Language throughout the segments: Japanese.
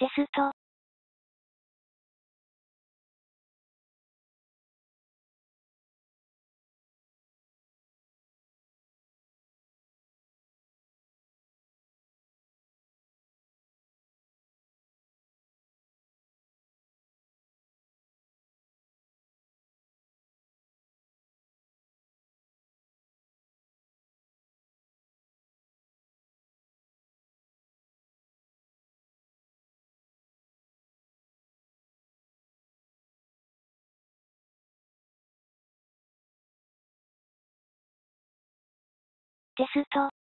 テスト。テスト。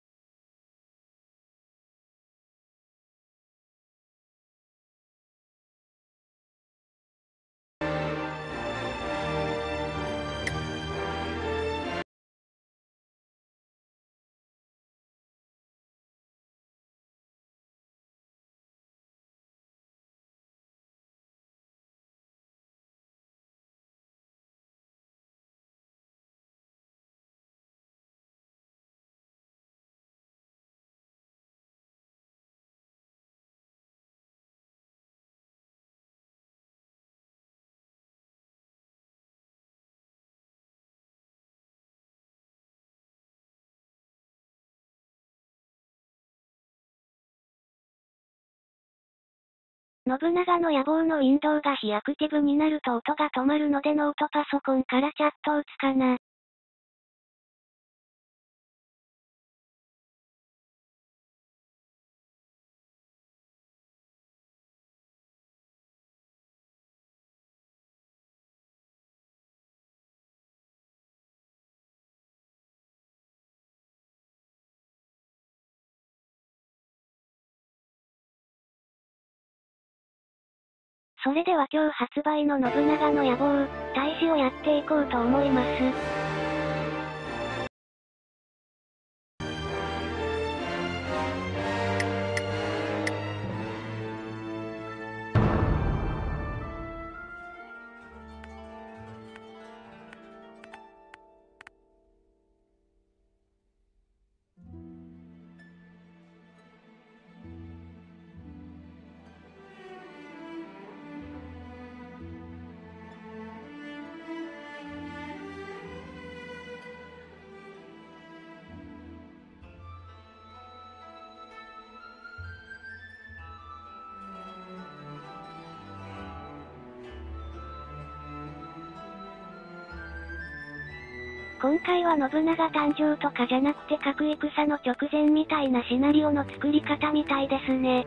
信長の野望のウィンドウが非アクティブになると音が止まるのでノートパソコンからチャット打つかな。それでは今日発売の信長の野望、大使をやっていこうと思います。今回は信長誕生とかじゃなくて各戦の直前みたいなシナリオの作り方みたいですね。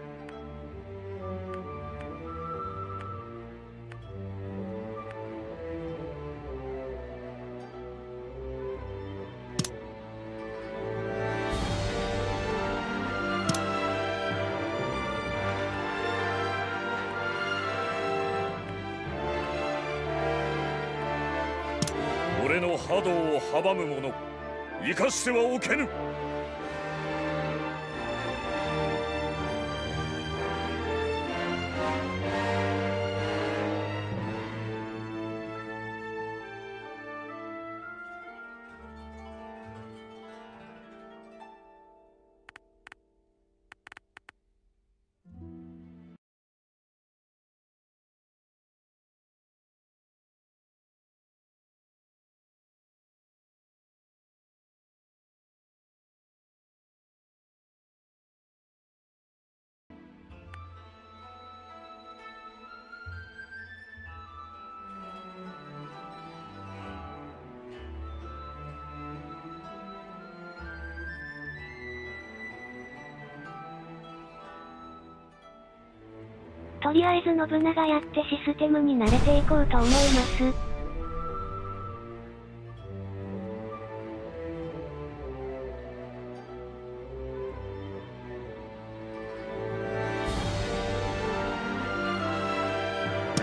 してはおけぬ。りあえず信長やってシステムに慣れていこうと思います。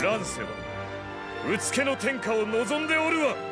乱世は、うつけの天下を望んでおるわ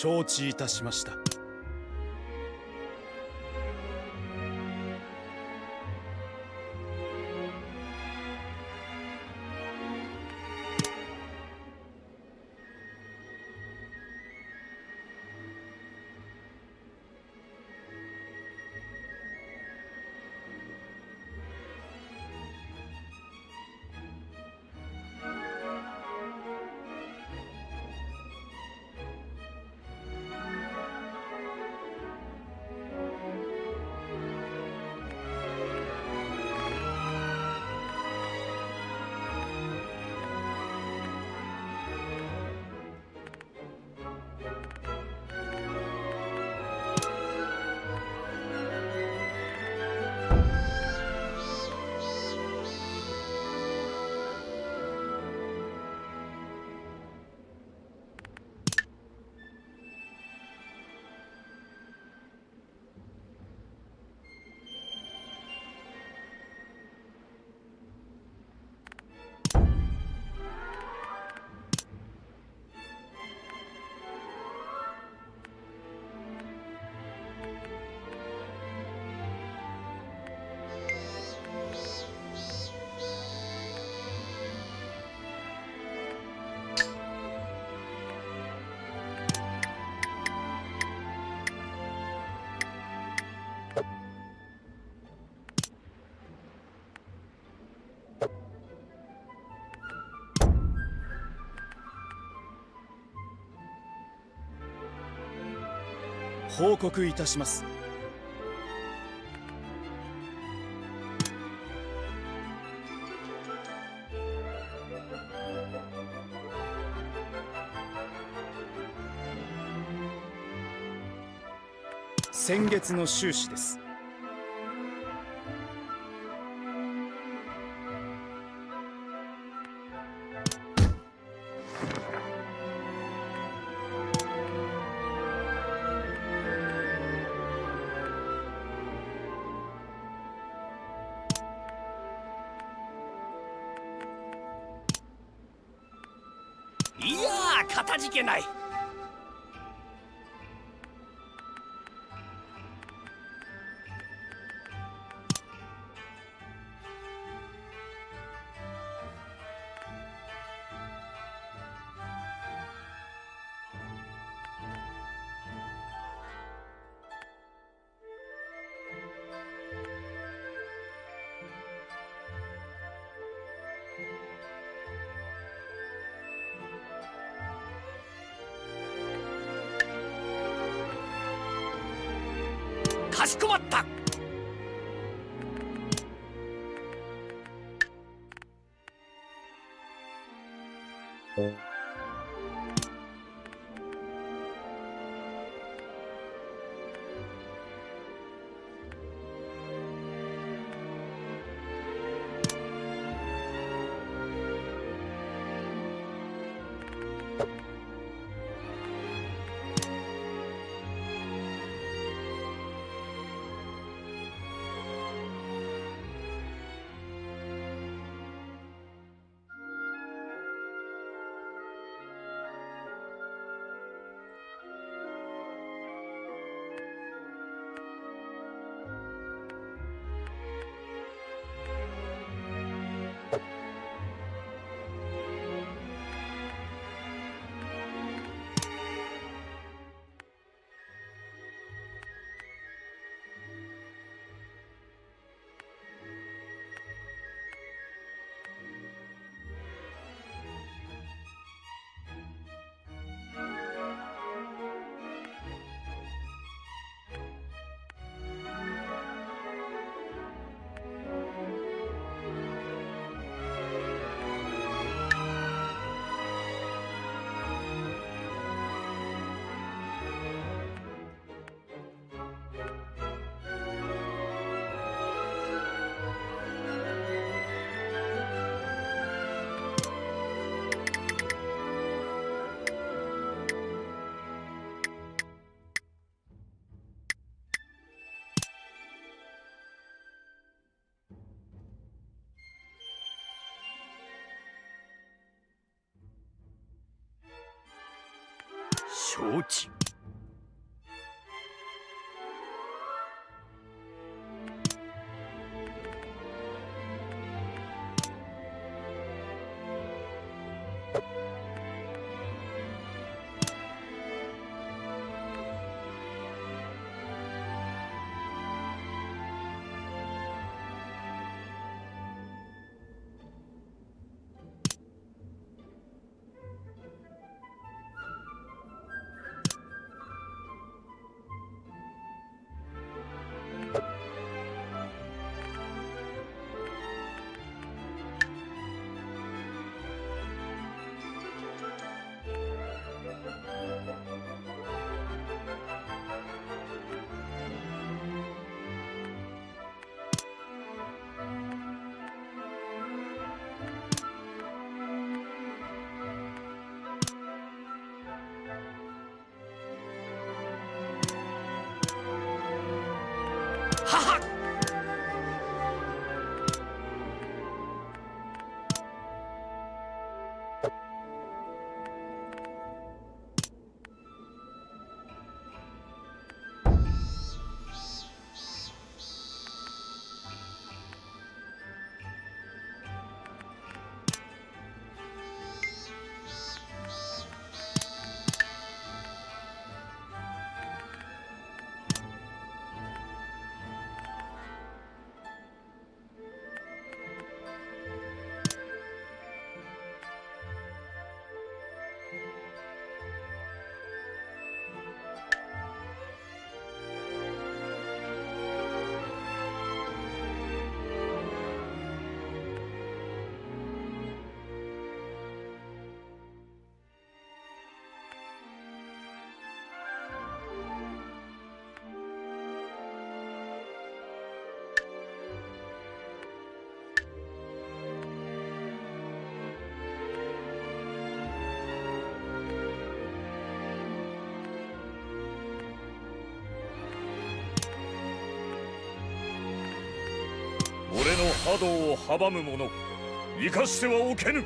承知いたしました。報告いたします。先月の収支です。かしこまった。承知の波動を阻む者生かしてはおけぬ。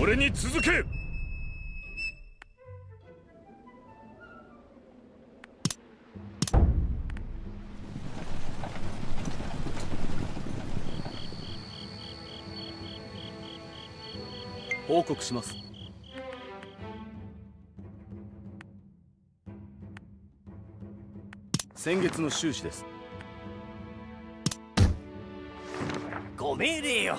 俺に続け報告します。先月の収支です。ご命令よ。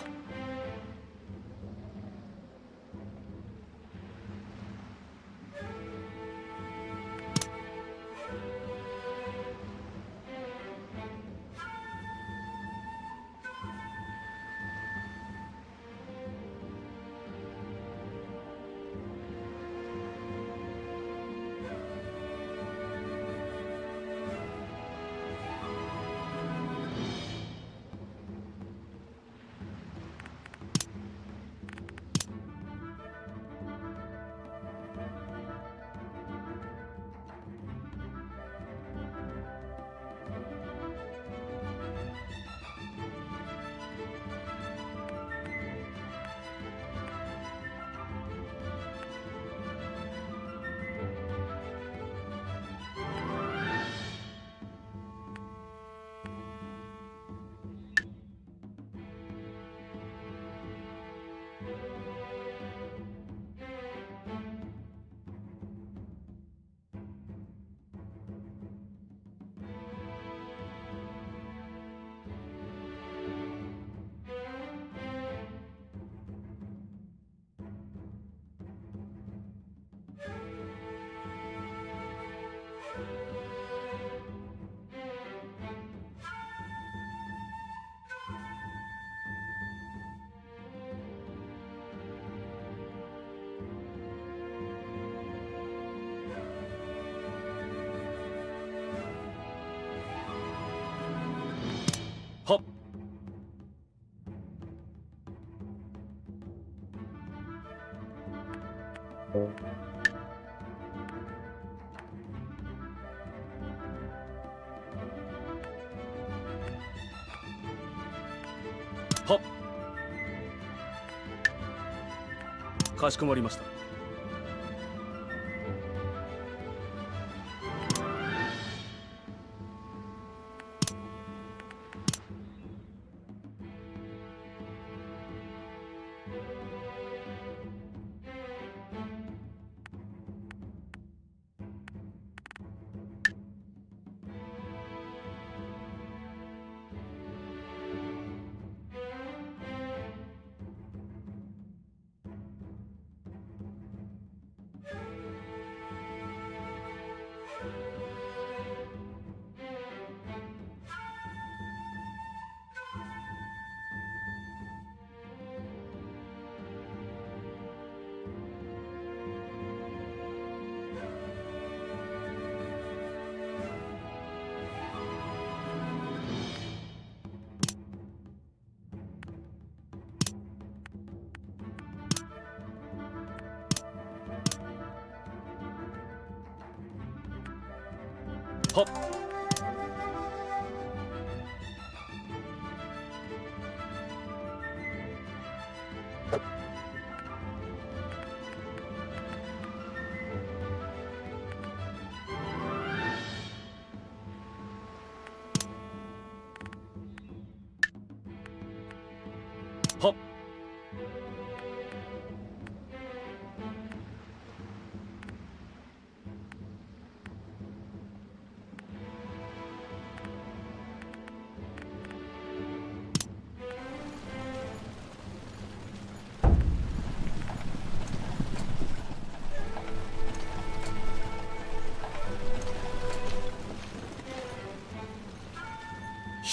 かしこまりました。は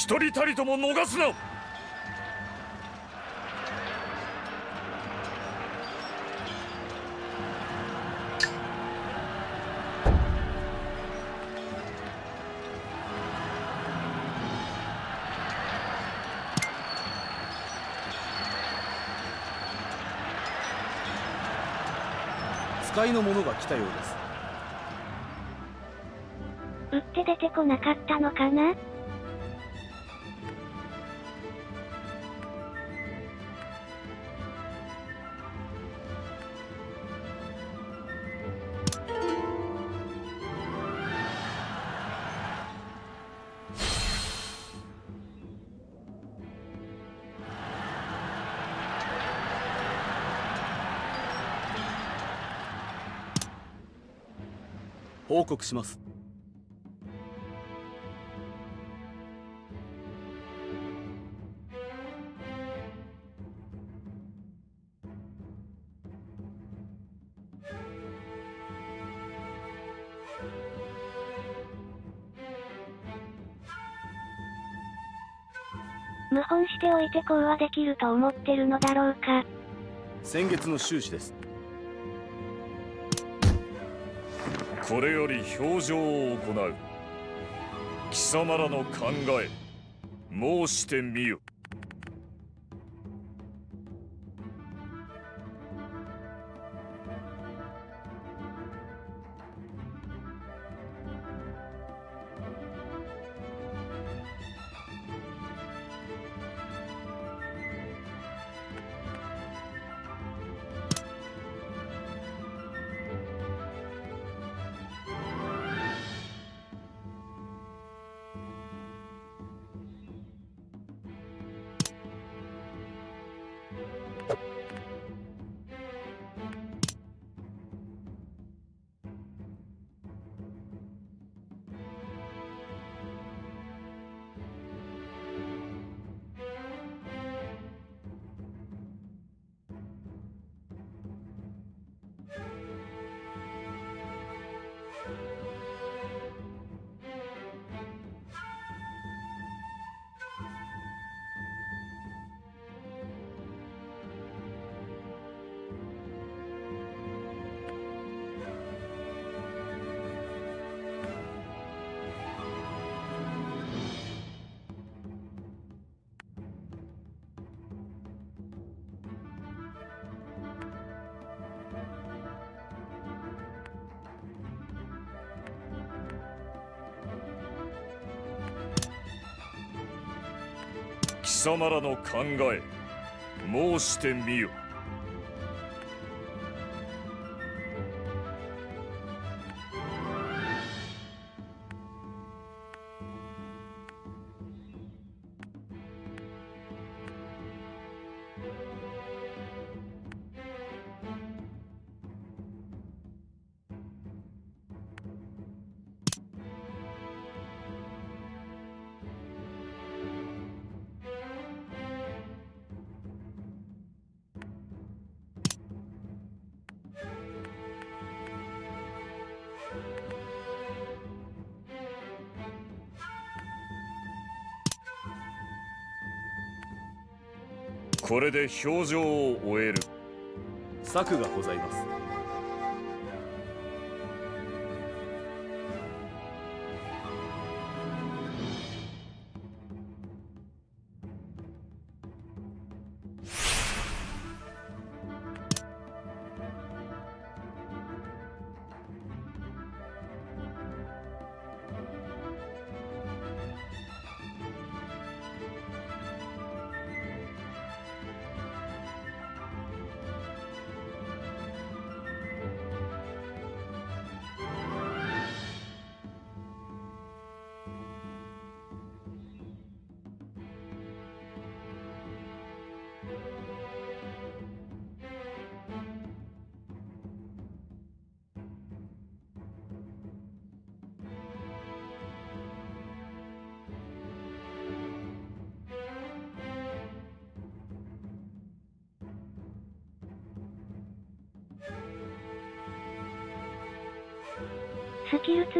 一人たりとも逃すな。使いの者が来たようです。打って出てこなかったのかな？報告します謀反しておいてこうはできると思ってるのだろうか。先月の収支ですこれより表情を行う。貴様らの考え申してみよ。貴様らの考え。申してみよ。これで表情を終える。策がございます。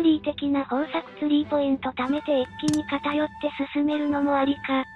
リー的な方策ツリーポイント貯めて一気に偏って進めるのもありか。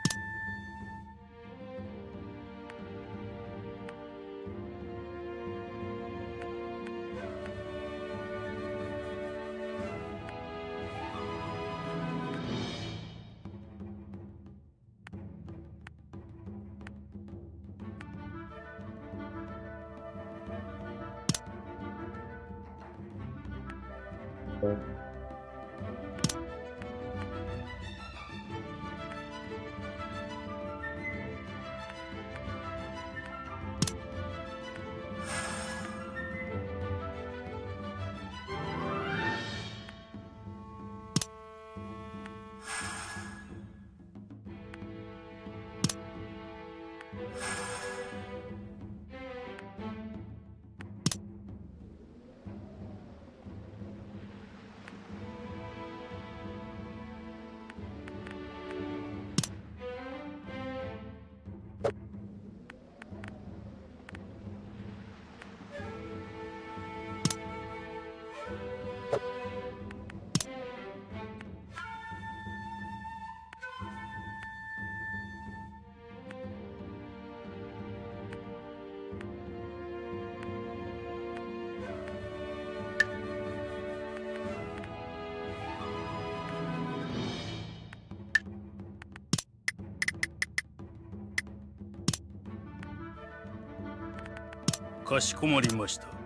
かしこまりました。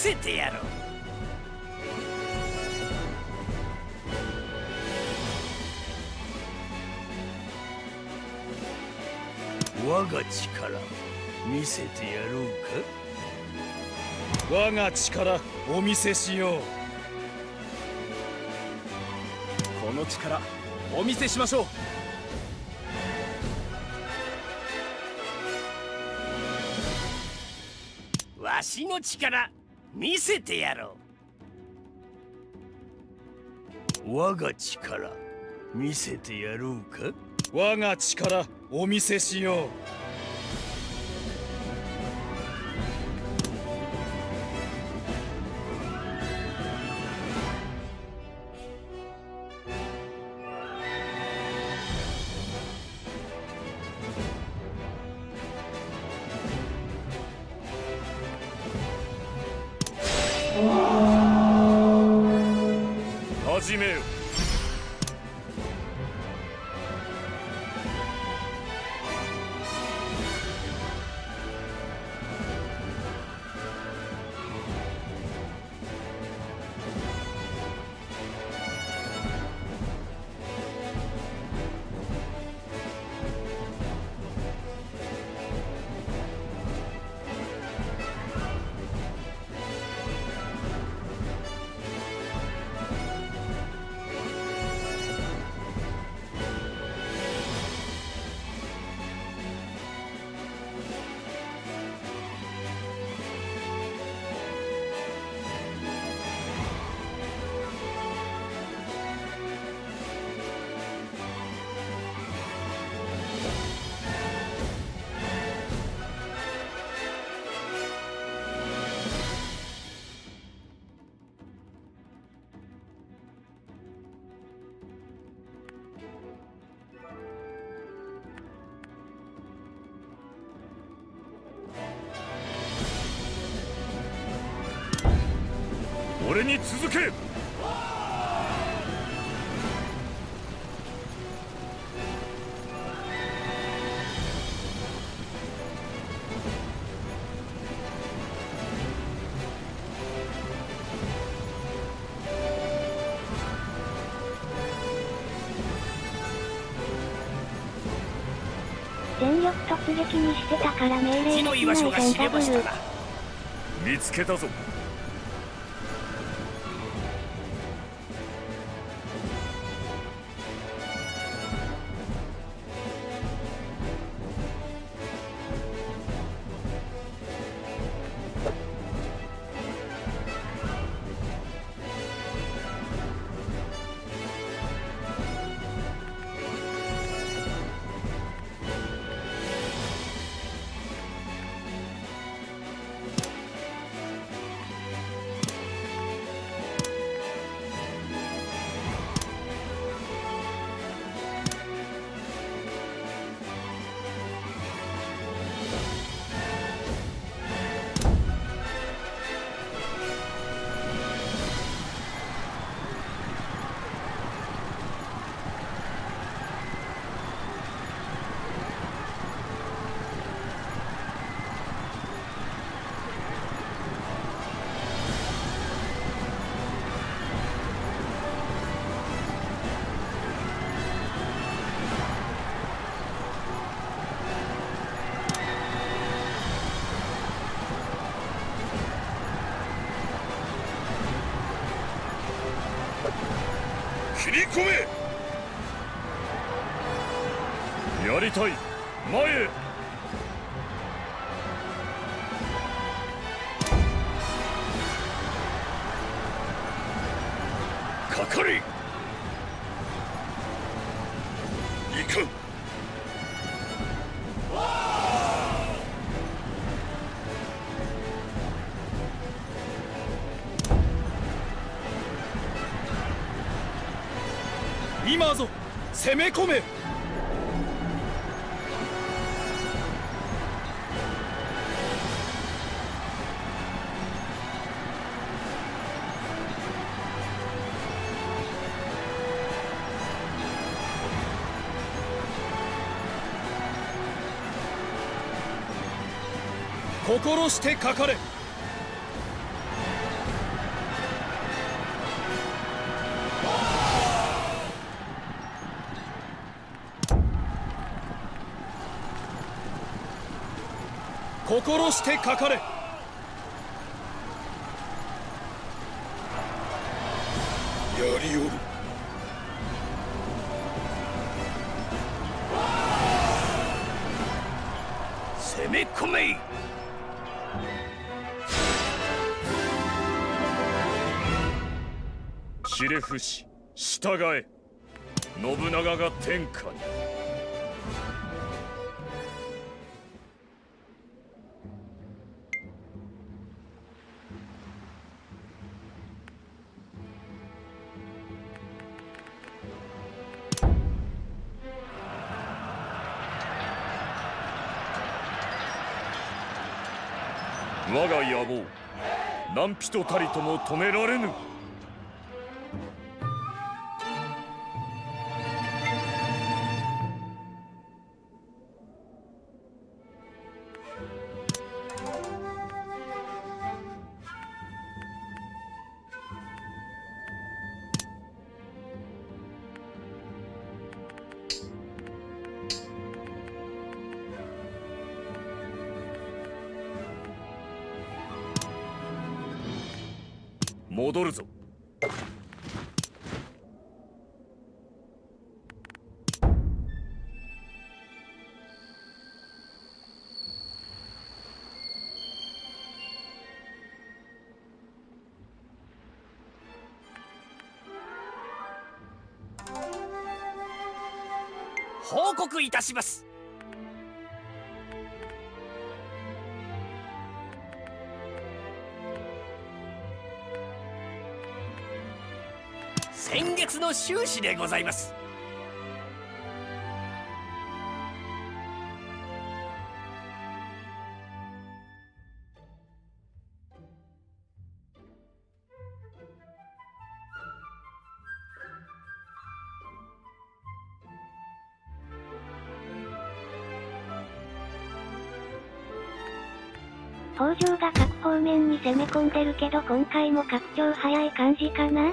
せてやろう。我が力見せてやろうか。我が力お見せしよう。この力お見せしましょう。わしの力見せてやろう。我が力見せてやろうか？我が力お見せしよう。始めよに続け。全力突撃にしてたから命令の居場所が知れましたな。見つけたぞ攻め込め。心してかかれ。心してかかれ。やりおる。攻め込め。ひれ伏し従え。信長が天下に。何人たりとも止められぬ。告いたします。先月の収支でございます。工場が各方面に攻め込んでるけど今回も拡張早い感じかな？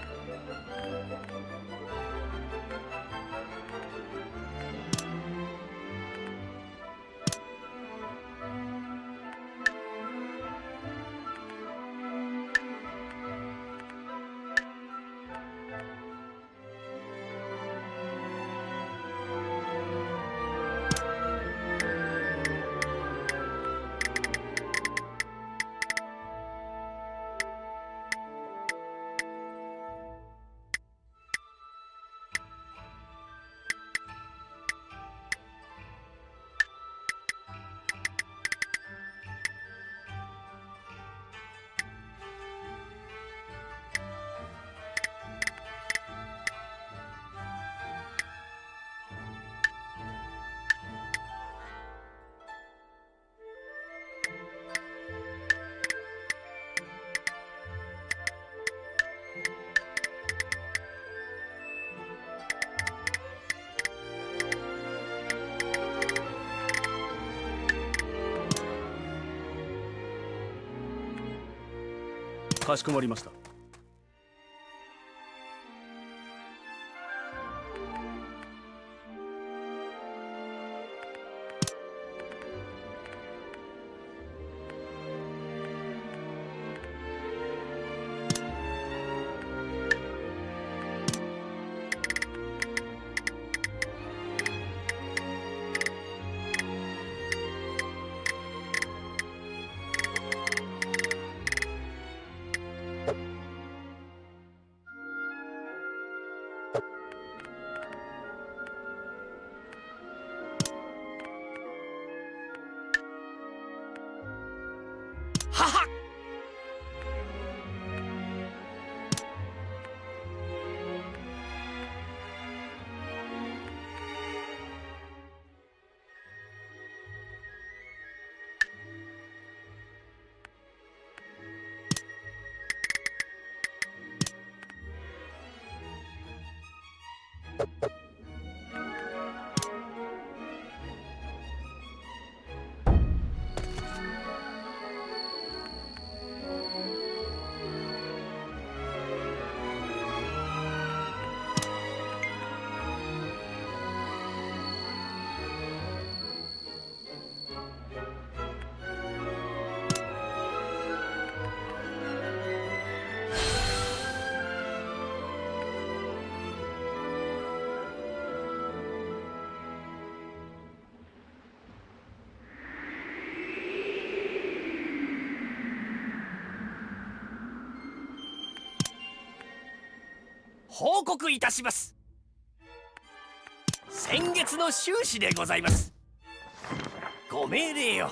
かしこまりました。報告いたします。先月の収支でございます。ご命令よ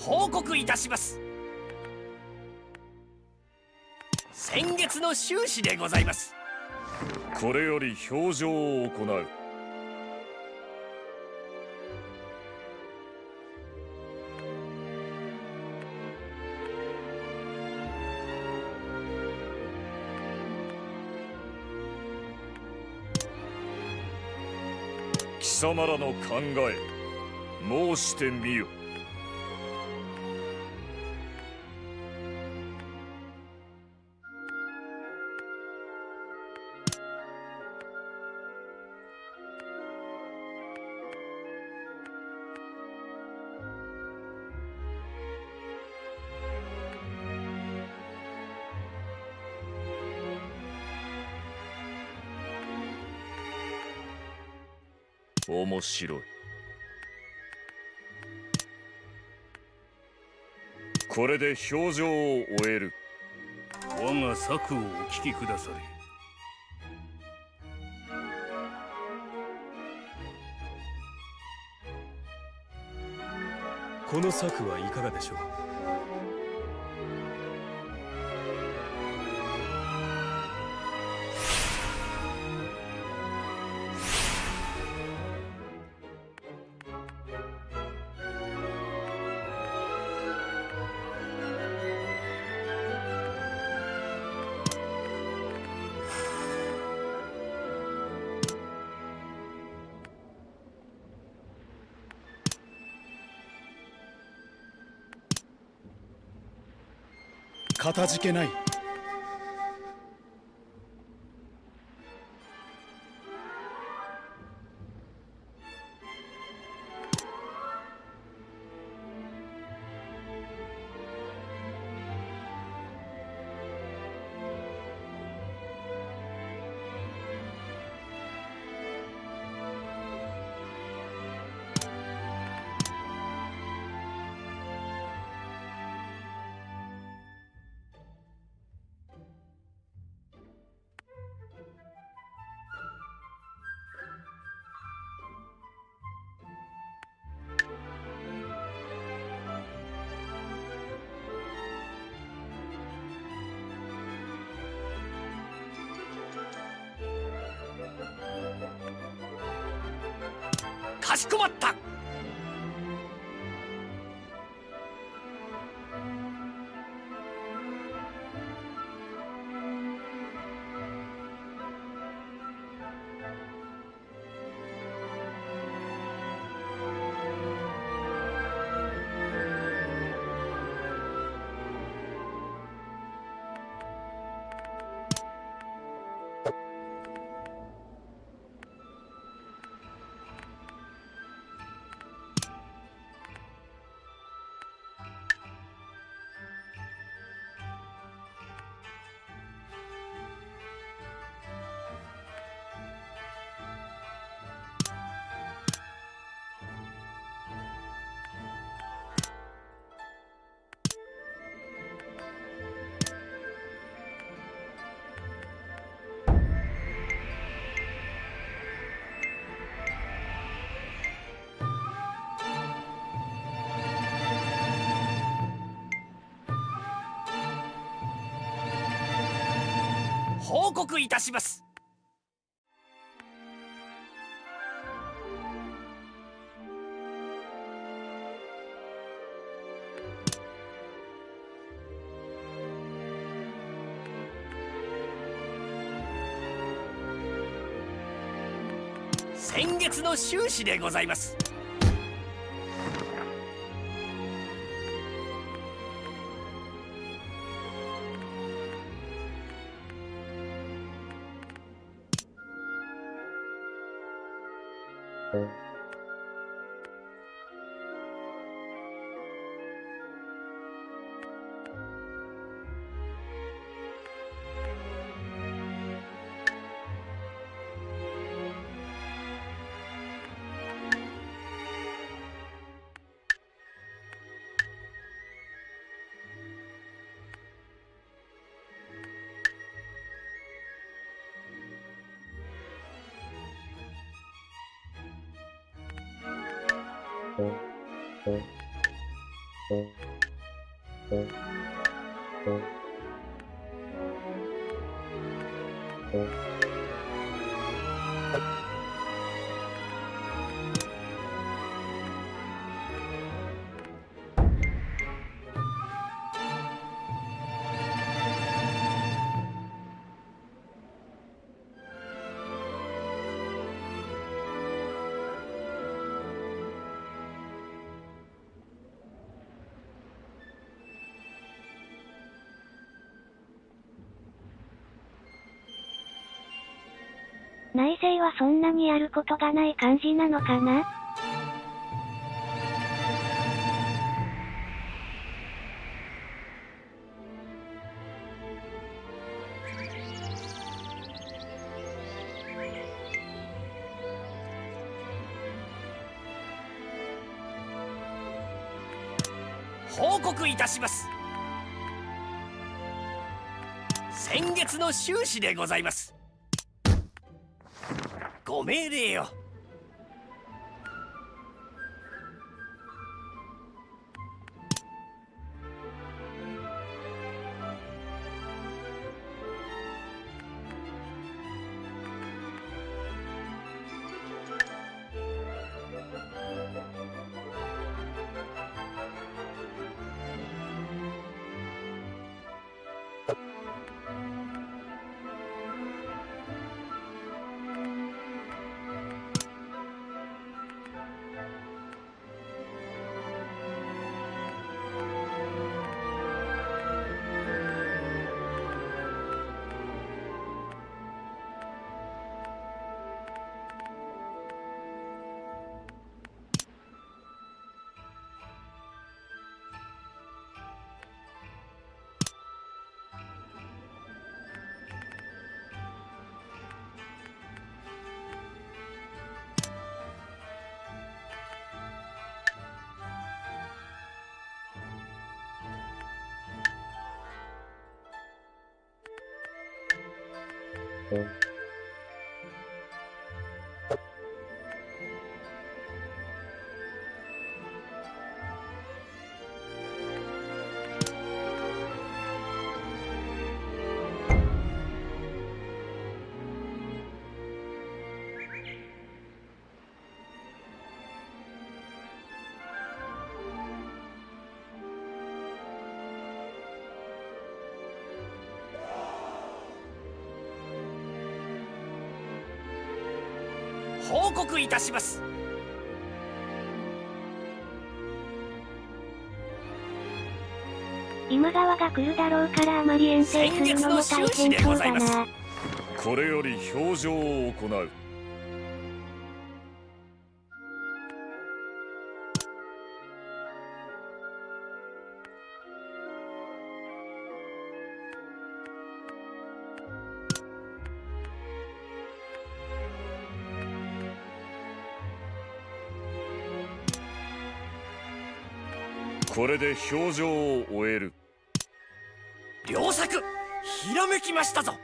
報告いたします。先月の収支でございます。これより表情を行う。貴様らの考え申してみよ。面白い。これで表情を終える。我が策をお聞きくだされ。この策はいかがでしょう？かたじけない。告いたします。先月の収支でございます。内政はそんなにやることがない感じなのかな？報告いたします。先月の収支でございます。ご命令よ。報告いたします。今川が来るだろうからあまり遠征するのも大変そうだな。これより表情を行うれで表情を終える。良作ひらめきましたぞ。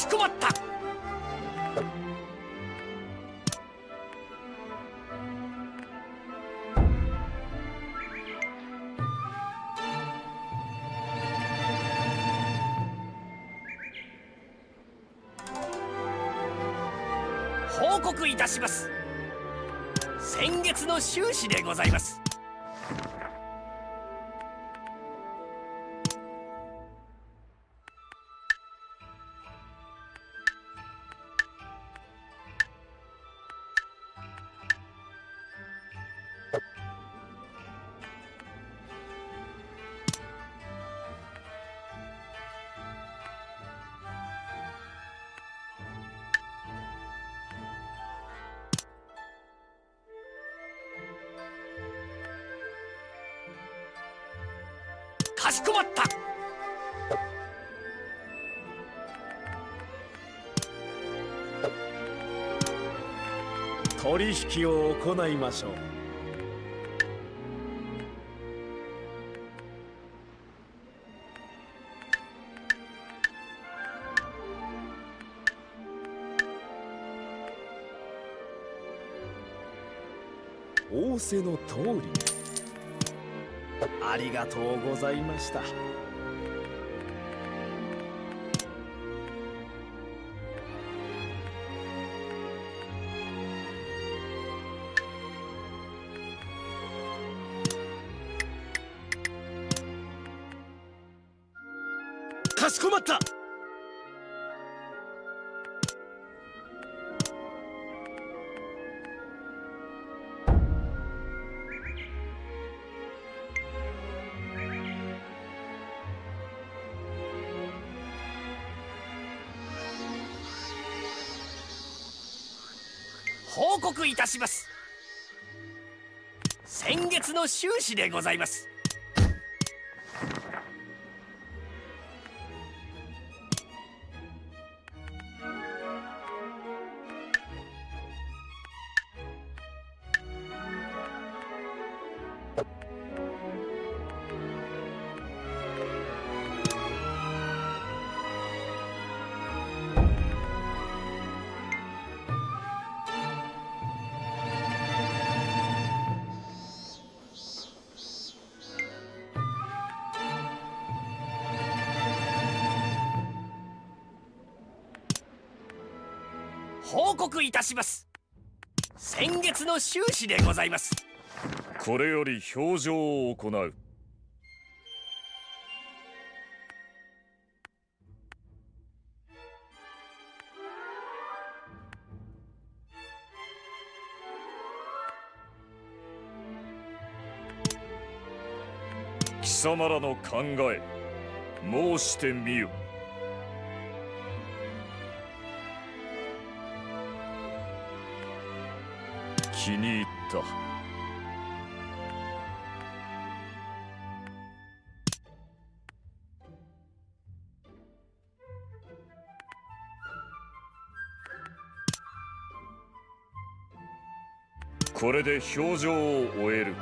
しこまった。報告いたします。先月の収支でございます。取引を行いましょう。仰せの通り。ありがとうございました。します。先月の収支でございます。報告いたします。先月の収支でございます。これより表情を行う。貴様らの考え申してみよ。気に入った。これで表情を終える。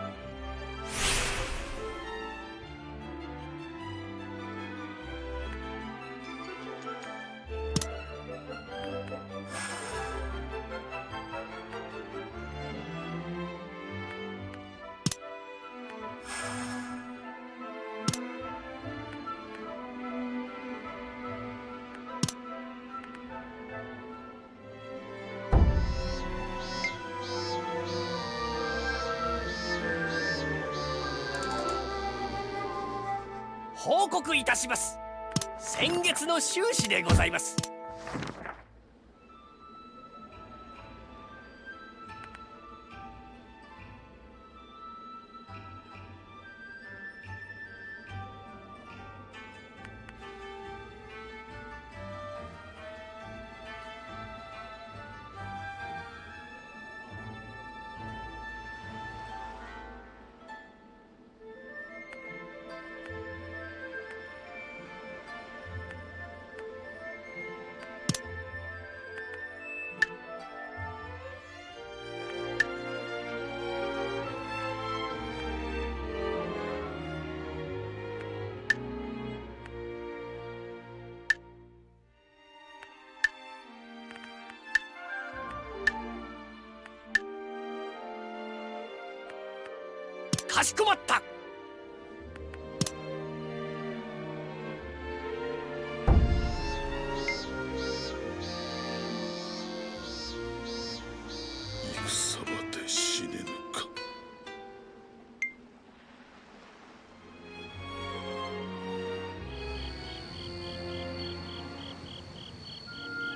かしこまった。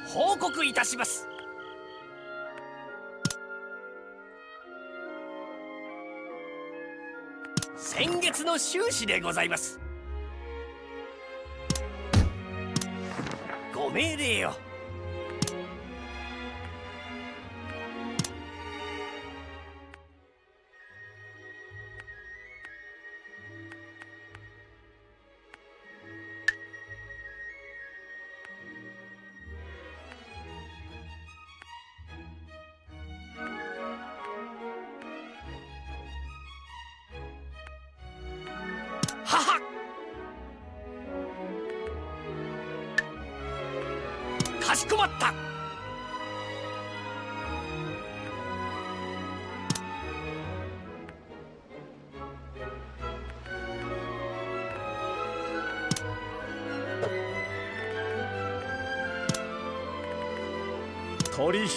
報告いたします月の収支でございます。ご命令を。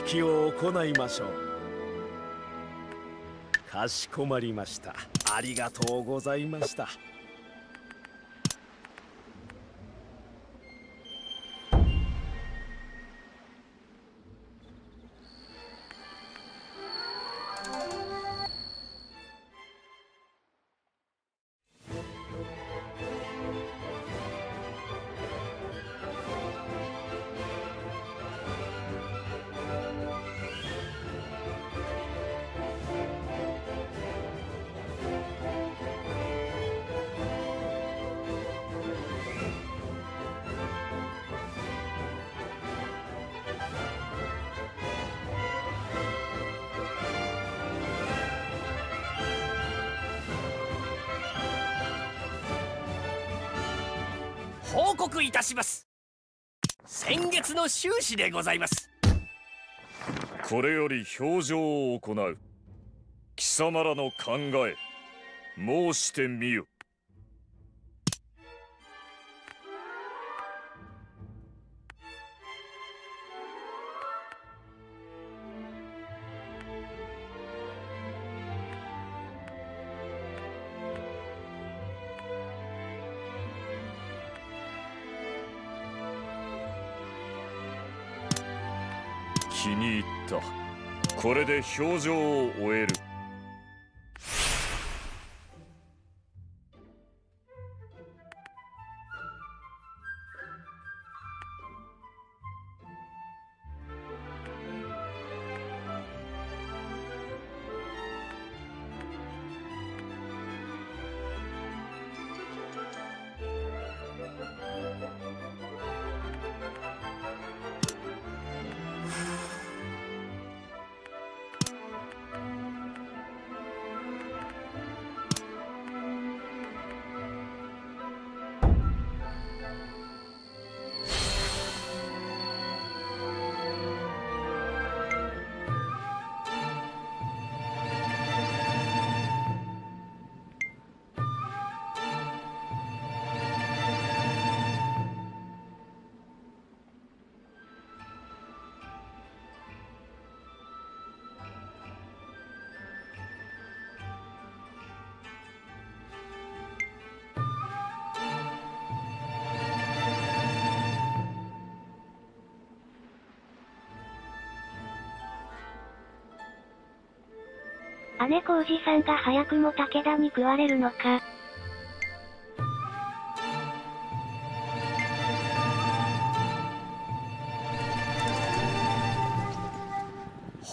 取引を行いましょう。かしこまりました。ありがとうございました。の収支でございます。これより表情を行う。貴様らの考え。申してみよ。で表情を終える。姉小路さんが早くも武田に食われるのか。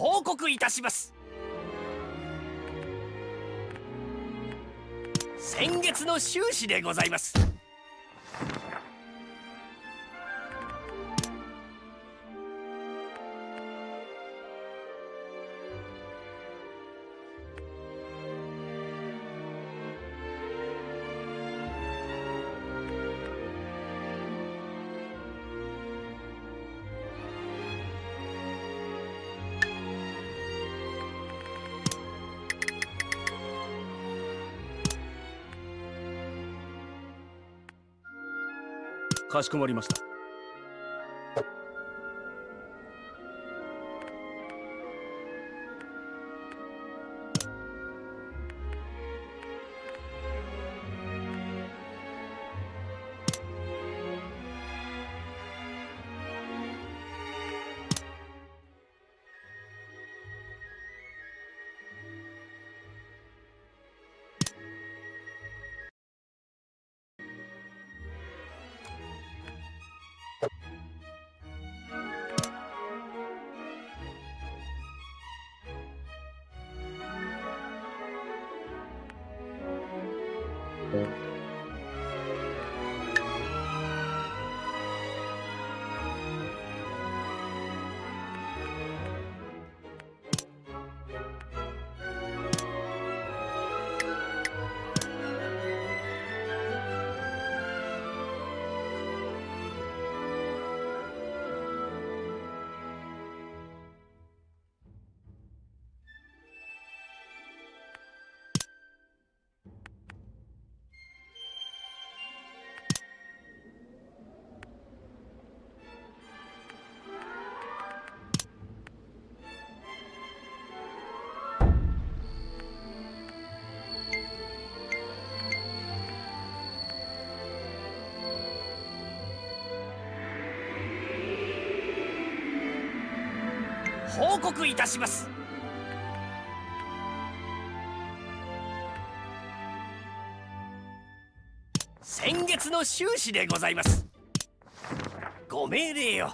報告いたします先月の収支でございますかしこまりました。報告いたします。先月の収支でございます。ご命令を。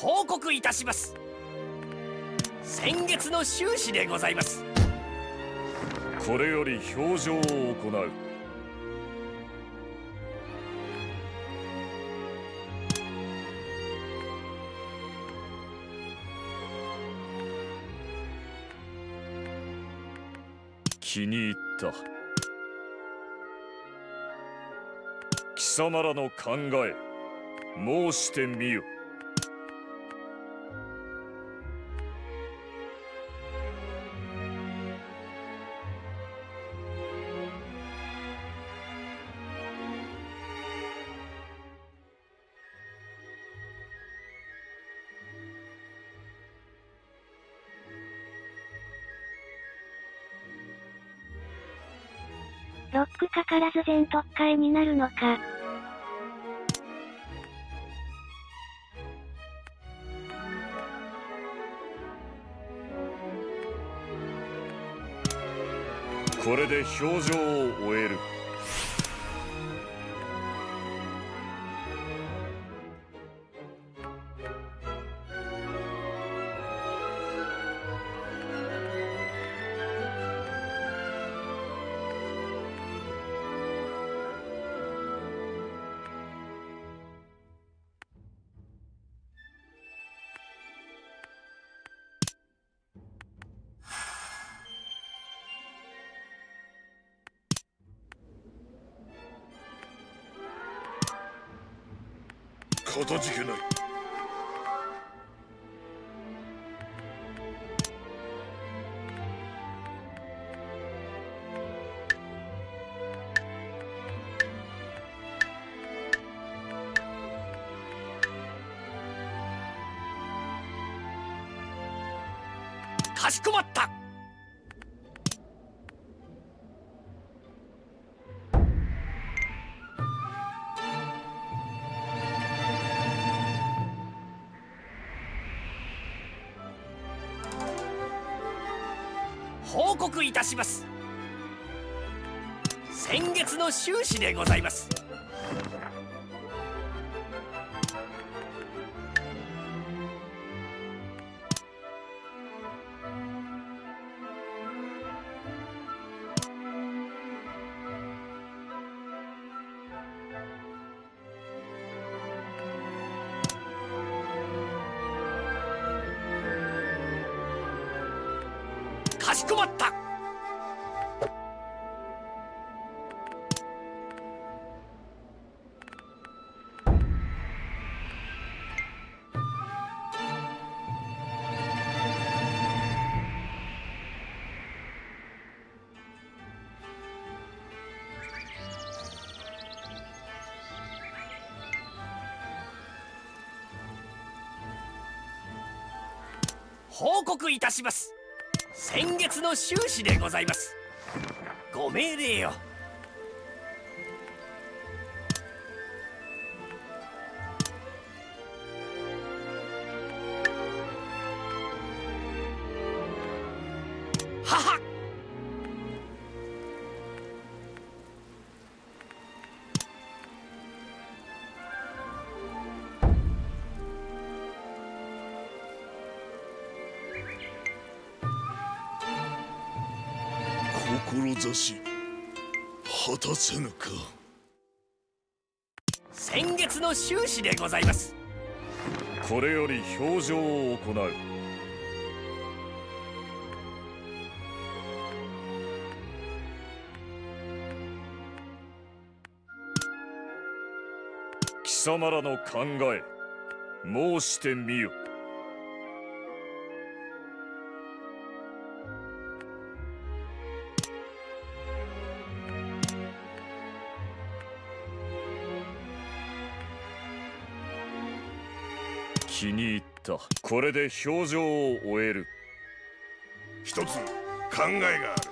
報告いたします。先月の収支でございます。これより表情を行う。気に入った。貴様らの考え。申してみよ。全特会になるのか。これで表情を終えるかたじけない。告いたします。先月の収支でございます。告いたします。先月の収支でございます。ご命令を。の終始でございます。これより表情を行う。貴様らの考え申してみよ。これで表情を終える。一つ考えがある。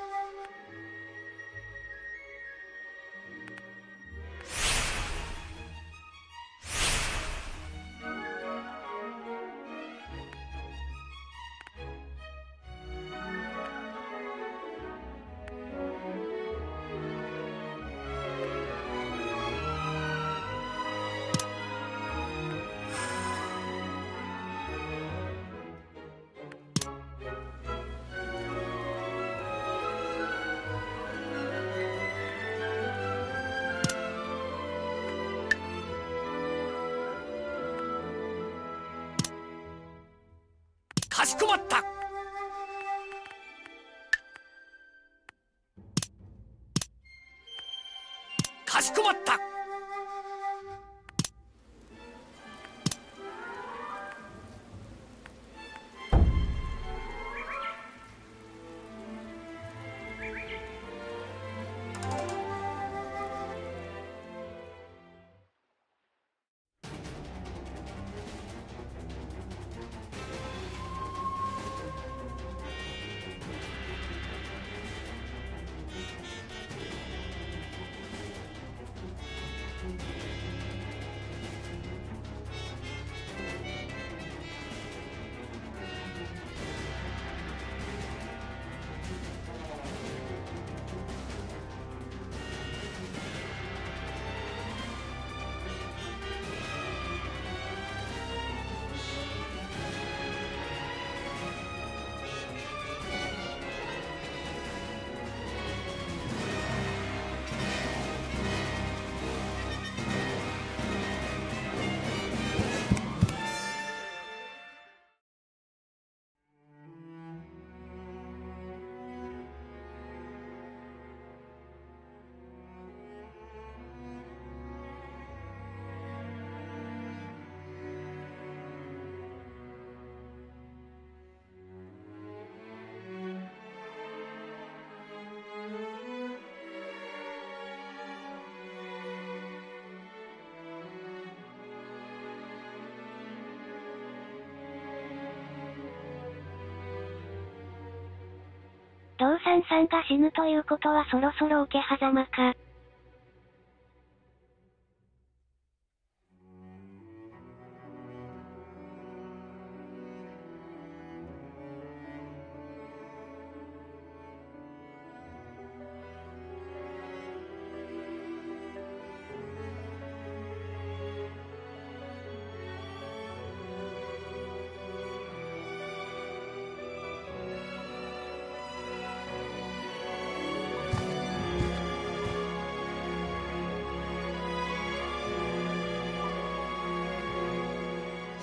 道産さんが死ぬということはそろそろ受け狭間か。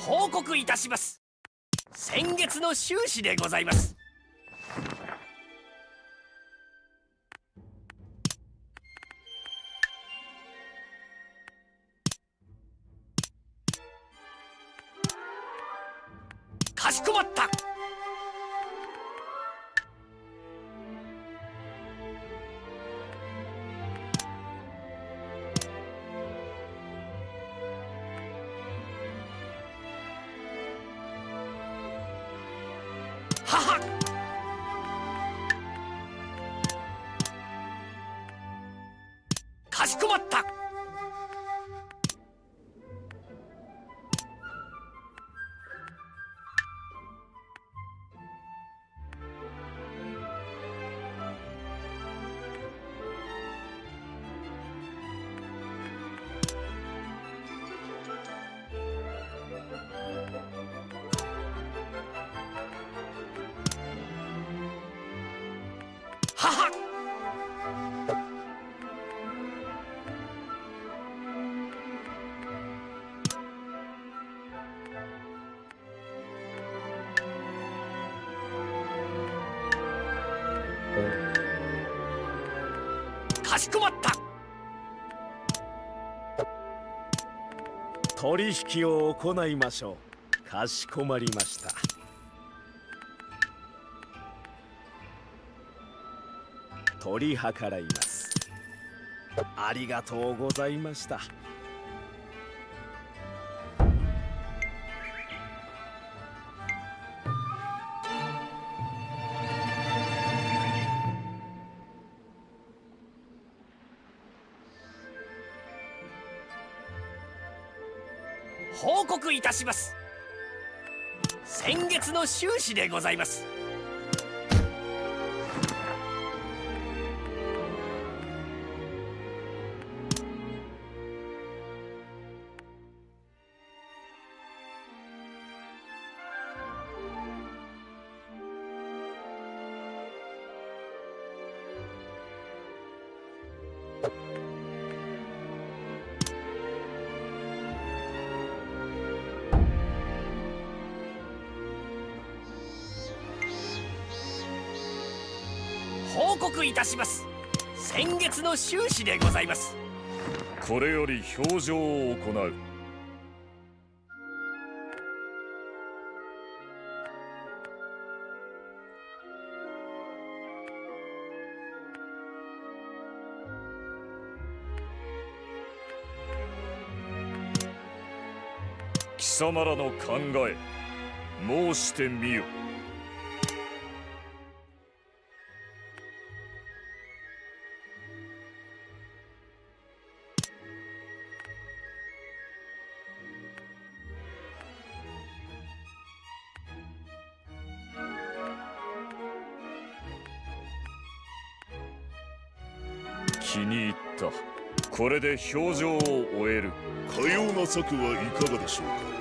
報告いたします。先月の収支でございます。しこまった。取引を行いましょう。かしこまりました。取り計らいます。ありがとうございました。します。先月の収支でございます。たします。先月の収支でございます。これより表情を行う。貴様らの考え申してみよ。れで表情を終える。かような策はいかがでしょうか？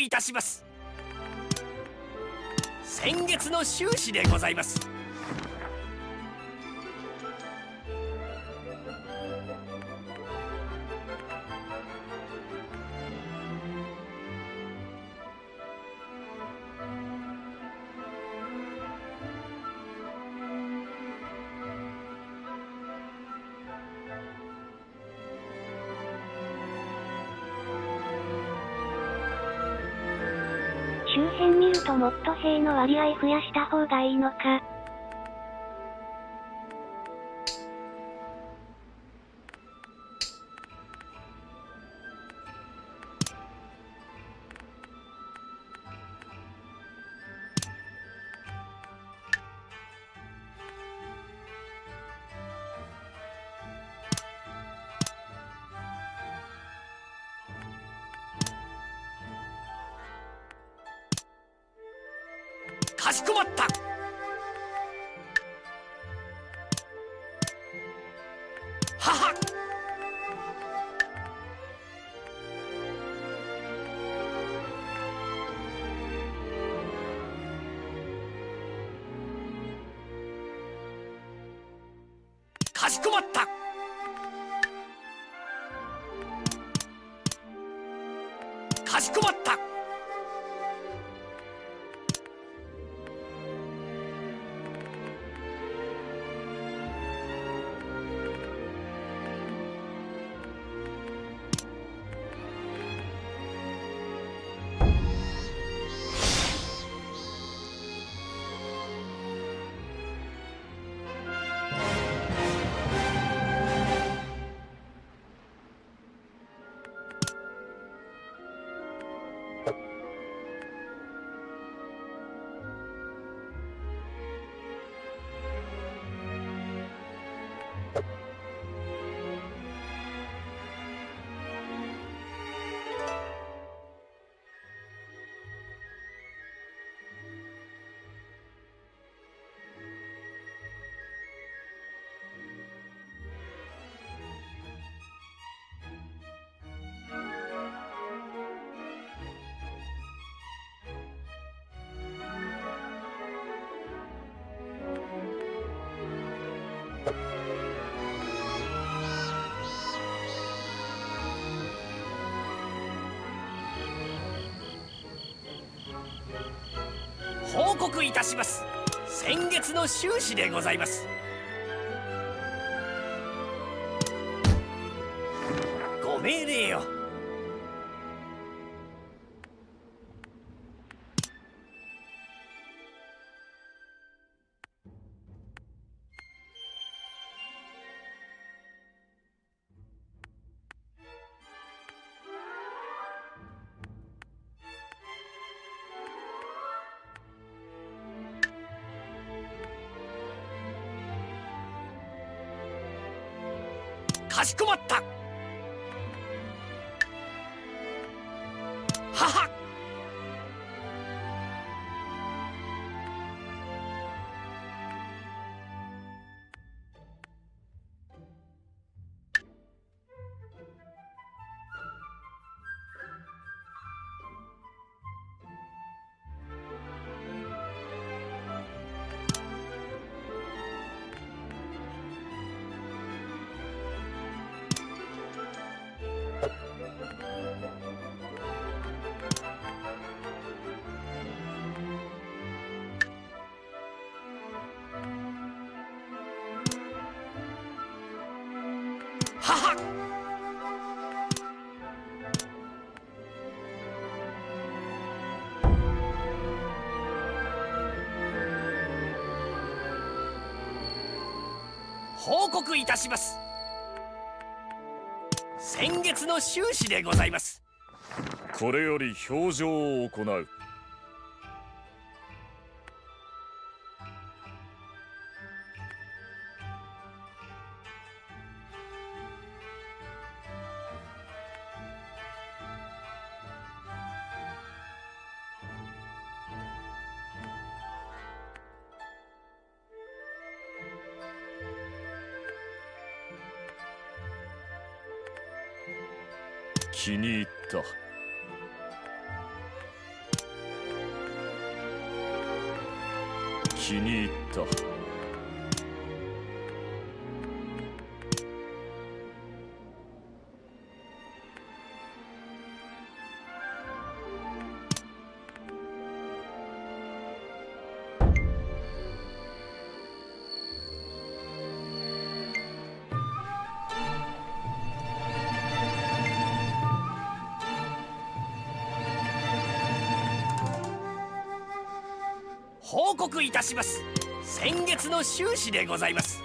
いたします。先月の収支でございます。性の割合増やした方がいいのか。かしこまった。報告いたします。先月の収支でございます。報告いたします。先月の収支でございます。これより表情を行う。告いたします。先月の収支でございます。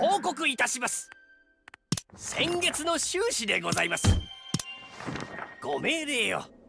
報告いたします。先月の収支でございます。ご命令を。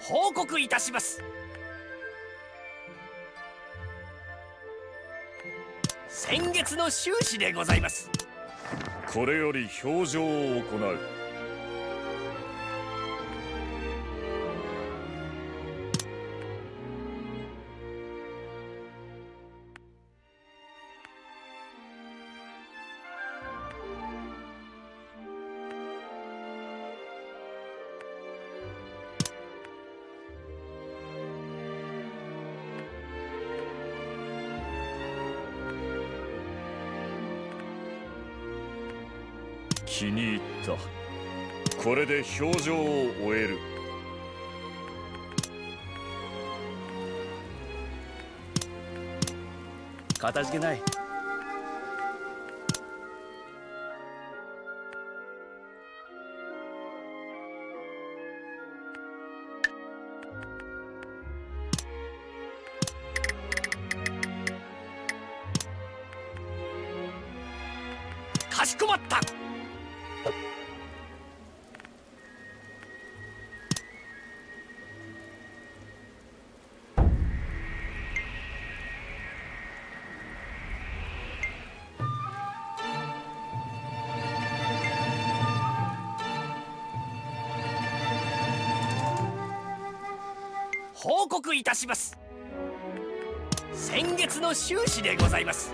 報告いたします。先月の収支でございます。これより表情を行う。で表情を終える。かたじけない。告いたします。先月の収支でございます。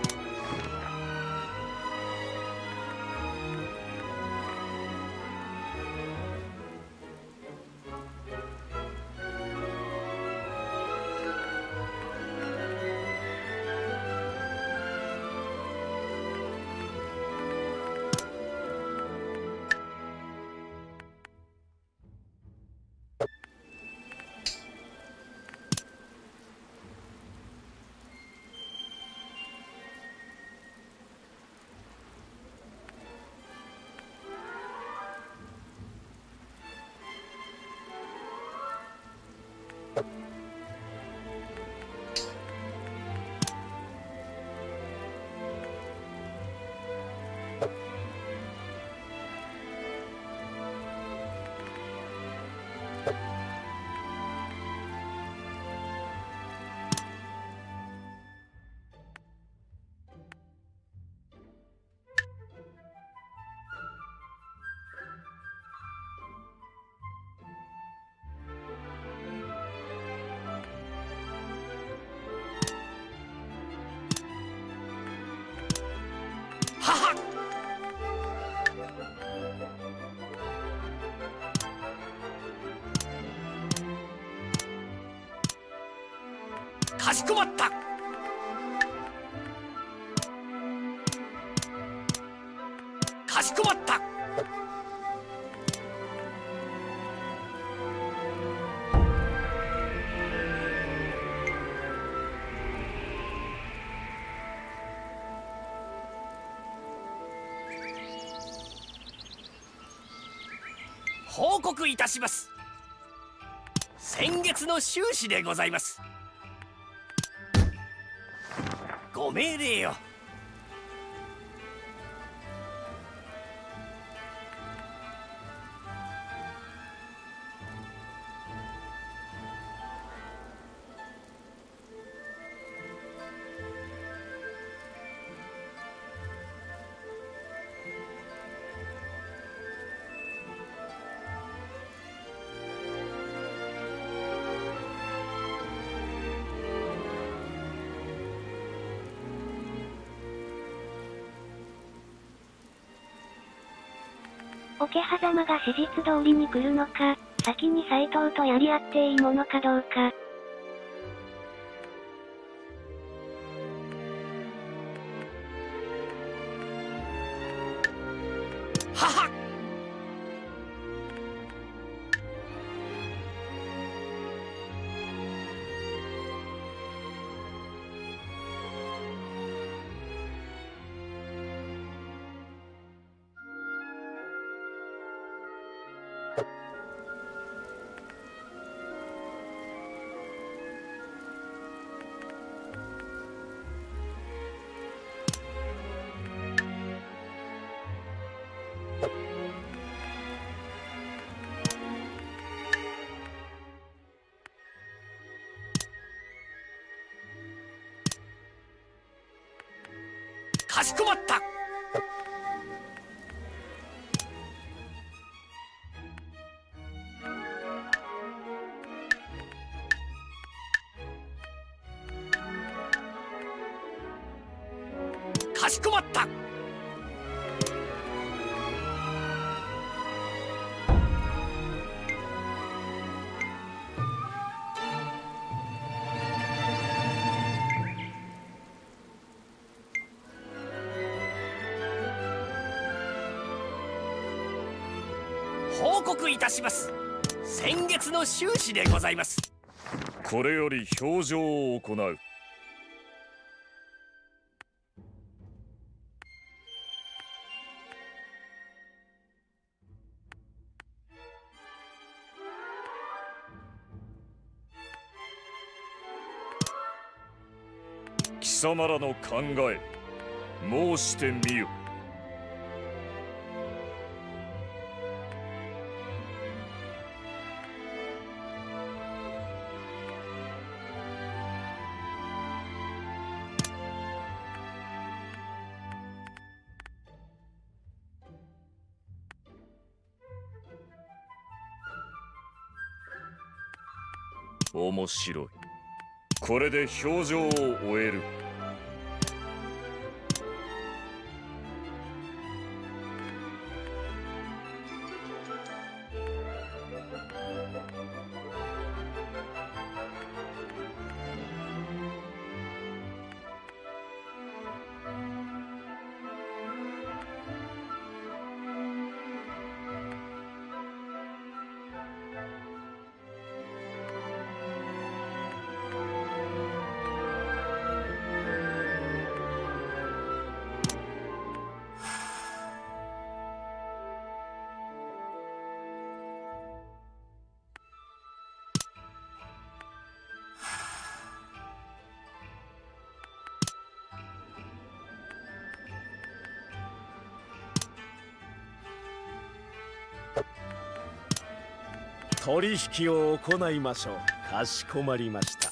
しこまった。かしこまった。報告いたします。先月の収支でございます。命令よ。桶狭間が史実通りに来るのか、先に斎藤とやり合っていいものかどうか。しこまった。告いたします。先月の収支でございます。これより表情を行う。貴様らの考え申してみよ。白い。これで表情を終える。取引を行いましょう。かしこまりました。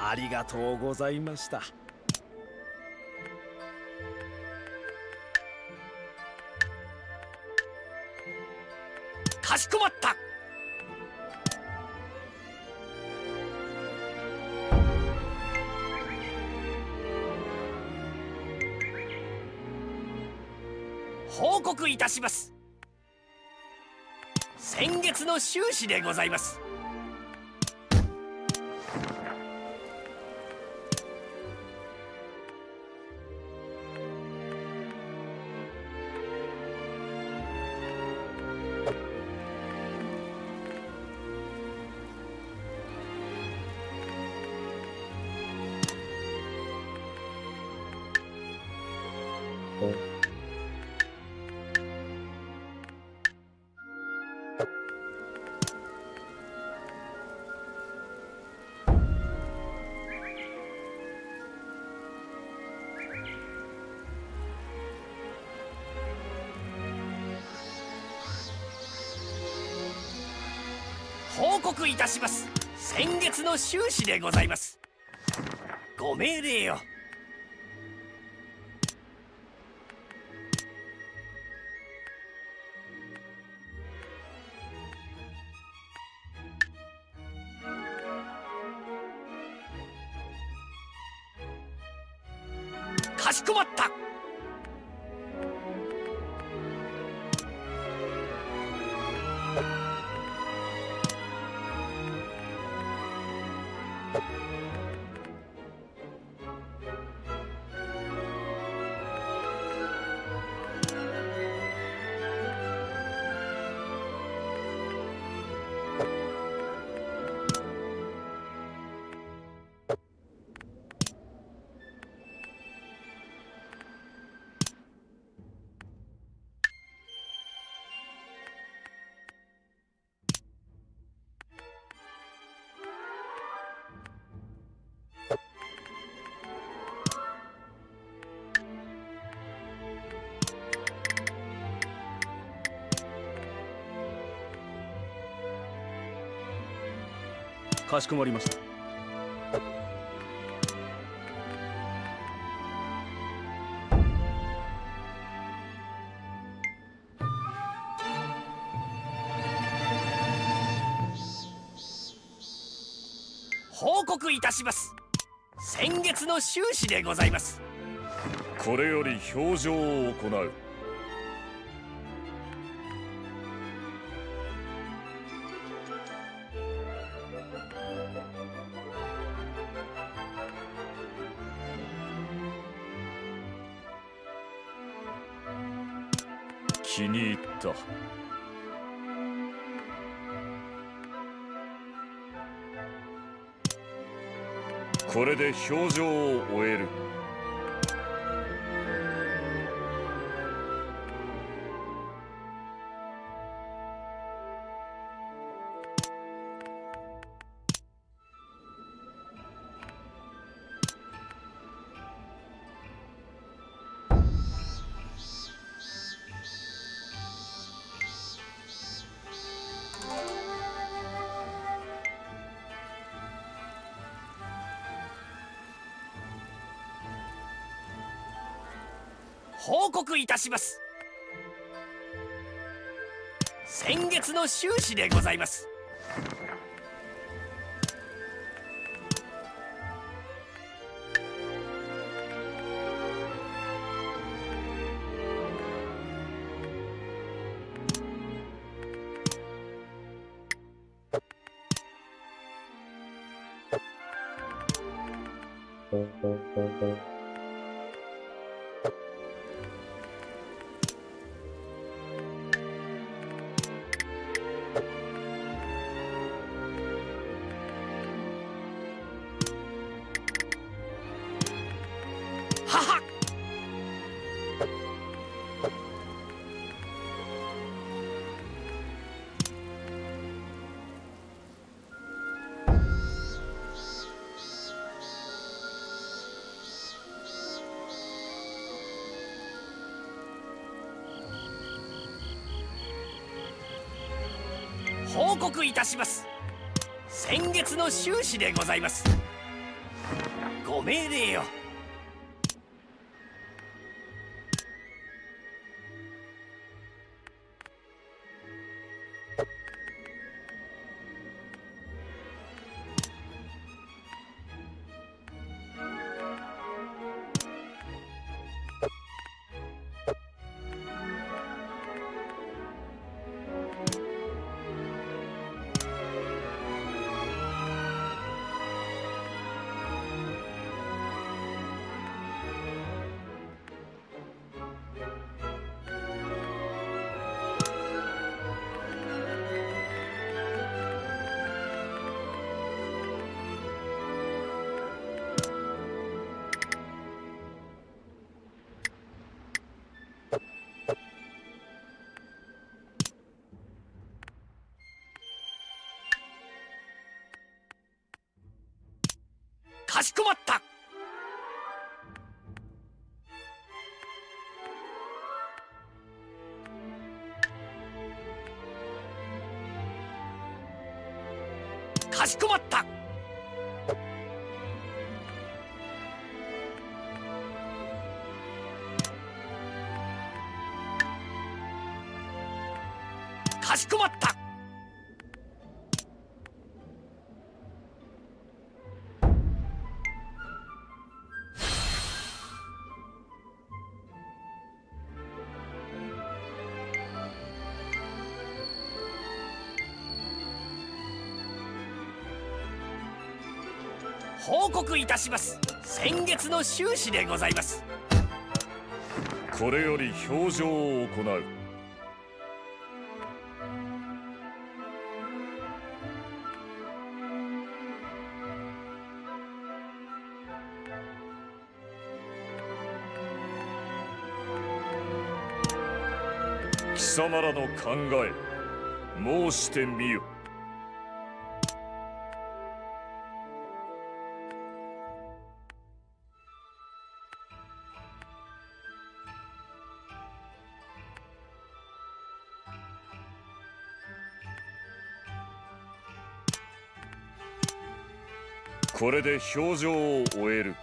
ありがとうございました。かしこまった。報告いたします。の収支でございます。たします。先月の収支でございます。ご命令よかしこまりました。報告いたします。先月の収支でございます。これより表情を行う。れで表情を終える。告いたします。先月の収支でございます。いたします。先月の収支でございます。ご命令よしこまった。かしこまった。かしこまった。報告いたします。先月の収支でございます。これより表情を行う。貴様らの考え申してみよ。これで表情を終える。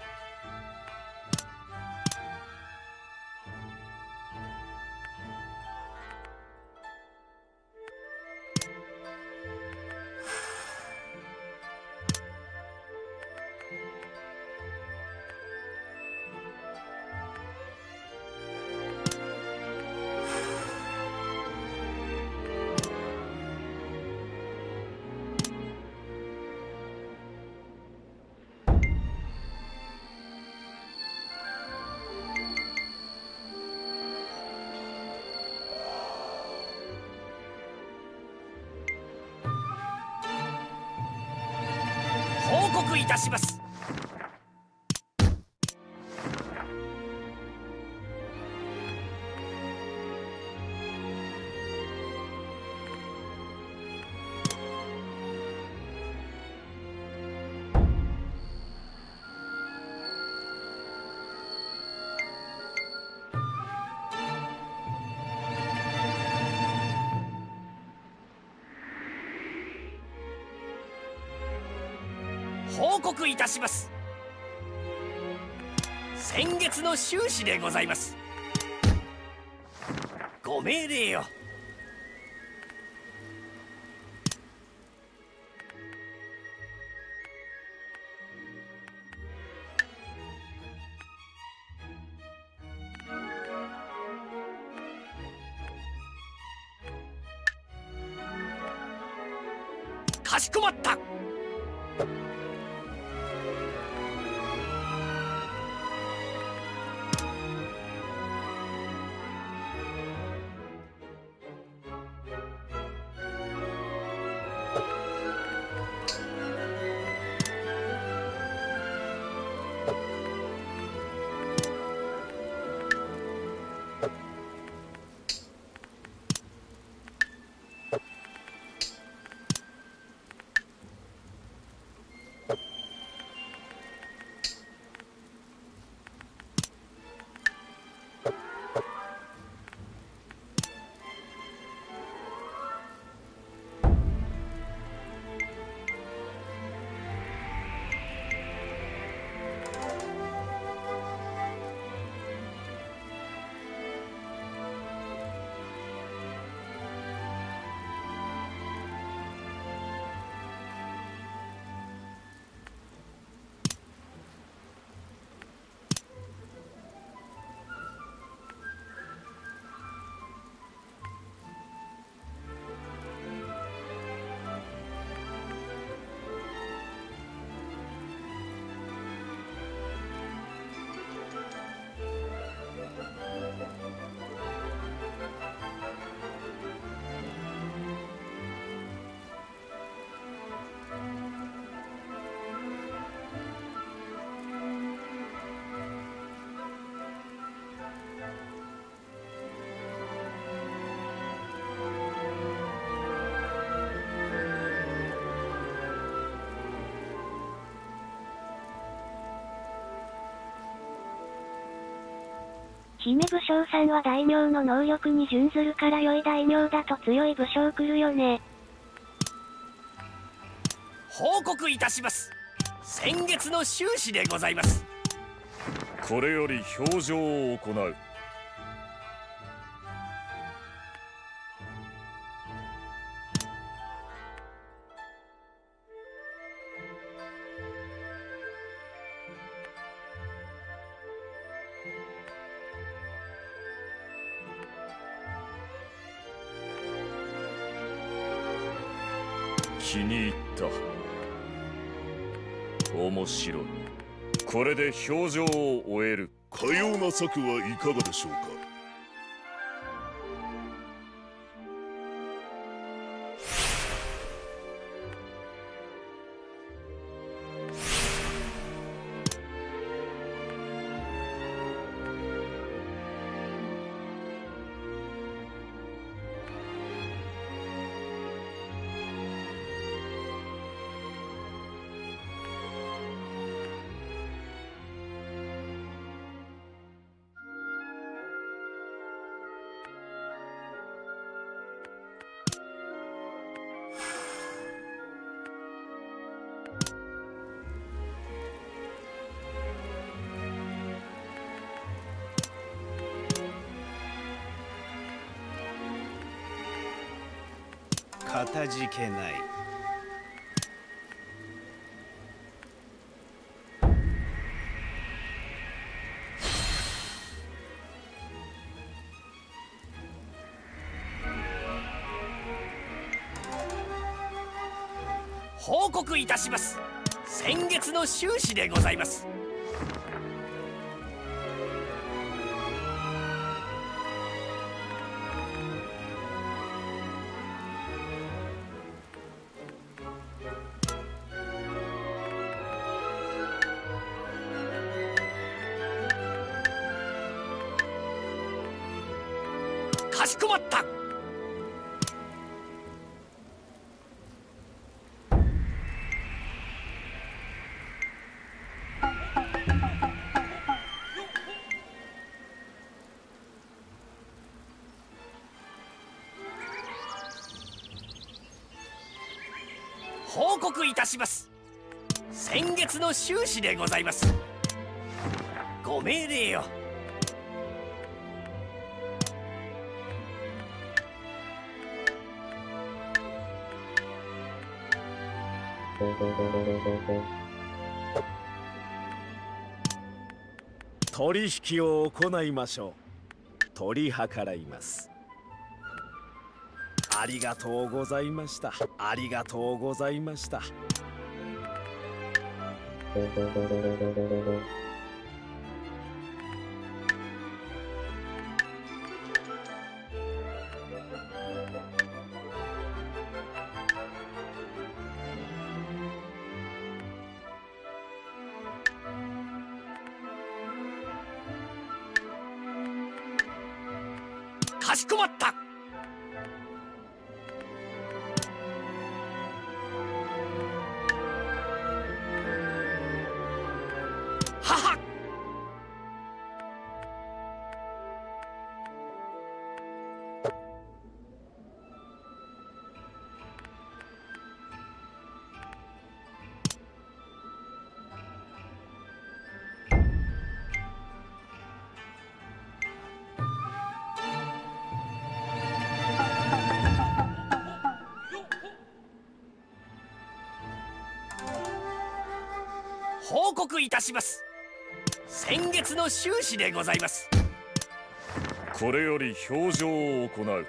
告いたします。先月の収支でございます。ご命令を。姫武将さんは大名の能力に準ずるから良い大名だと強い武将来るよね。報告いたします。先月の収支でございます。これより表情を行う表情を終える。かような策はいかがでしょうか？じけない。報告いたします。先月の収支でございます。します。先月の収支でございます。ご命令よ取引を行いましょう。取り計らいます。ありがとうございました。ありがとうございました。Thank you. 告いたします。先月の収支でございます。これより表情を行う。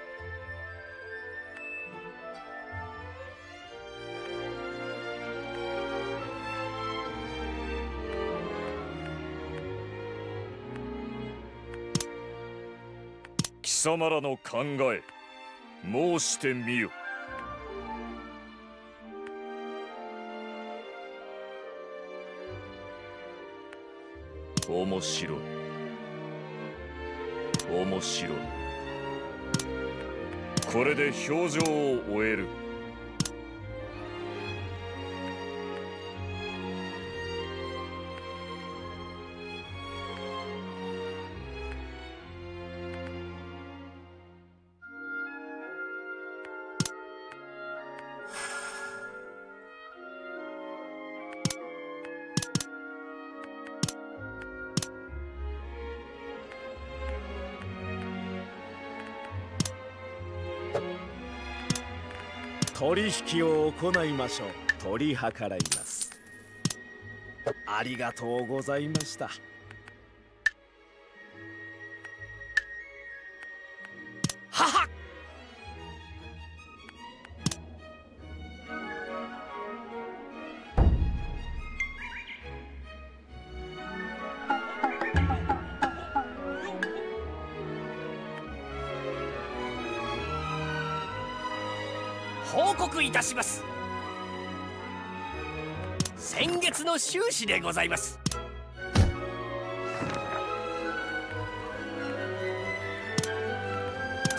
貴様らの考え申してみよ。白い。面白い。これで表情を終える。取引を行いましょう。取り計らいます。ありがとうございました。します。先月の収支でございます。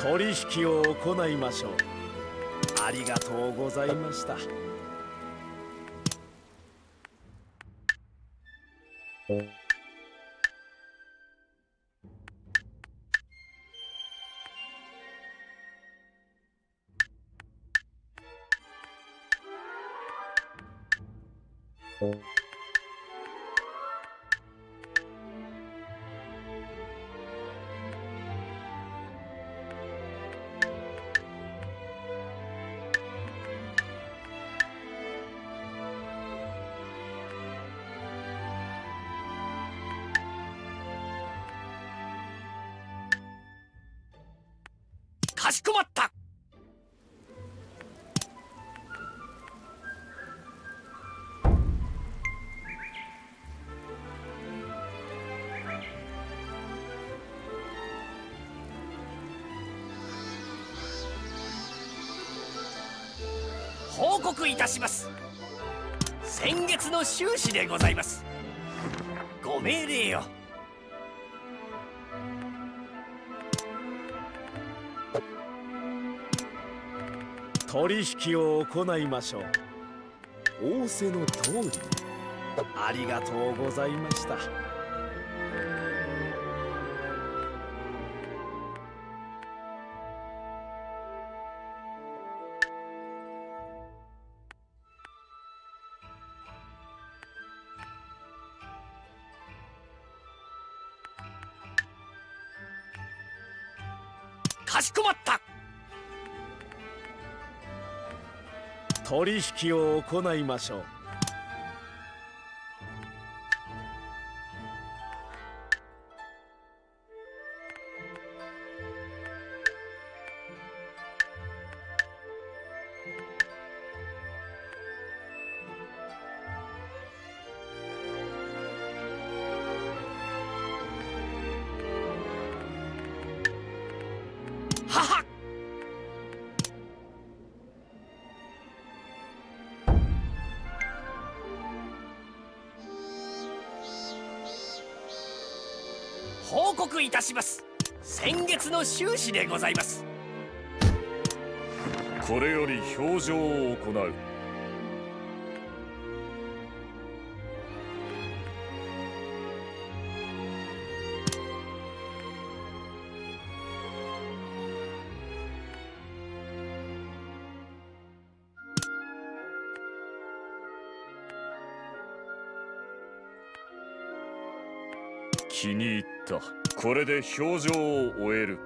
取引を行いましょう。ありがとうございました。いたします。先月の収支でございます。ご命令よ取引を行いましょう。仰せの通り。ありがとうございました。取引を行いましょう。これで表情を終える。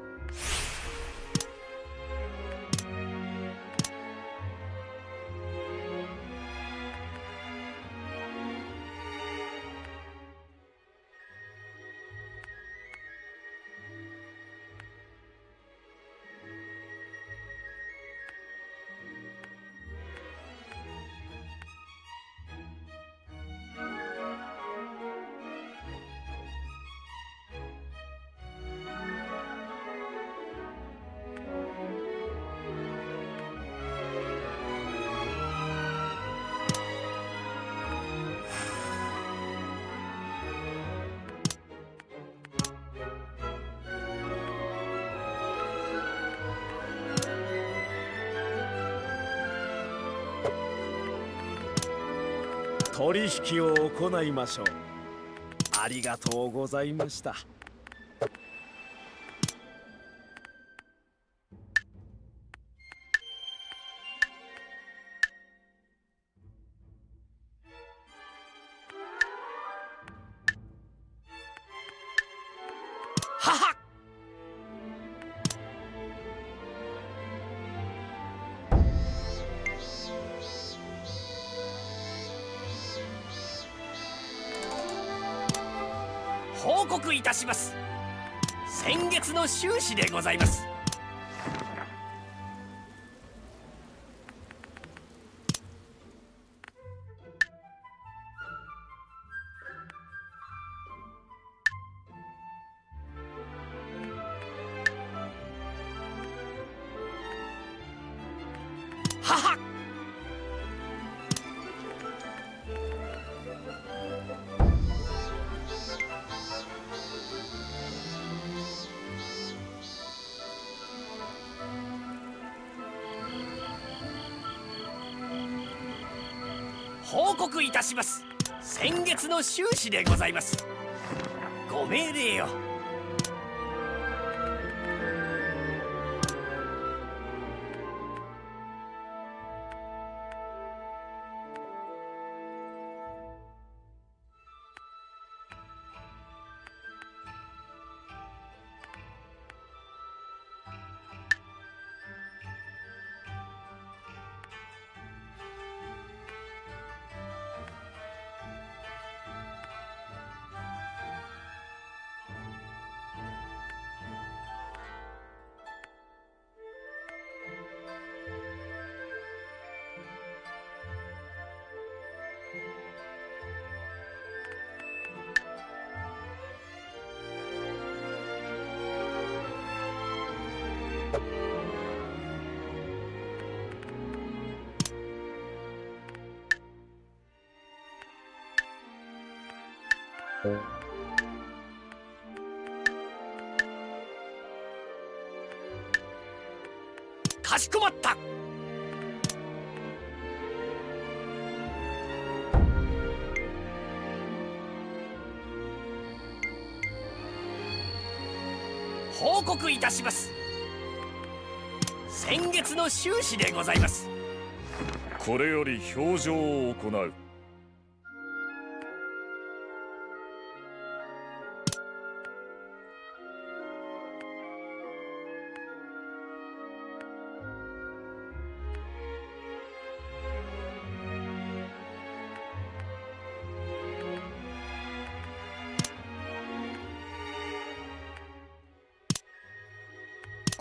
取引を行いましょう。ありがとうございました。しでございます。します。先月の収支でございます。ご命令を。かしこまった。報告いたします。先月の収支でございます。これより表情を行う。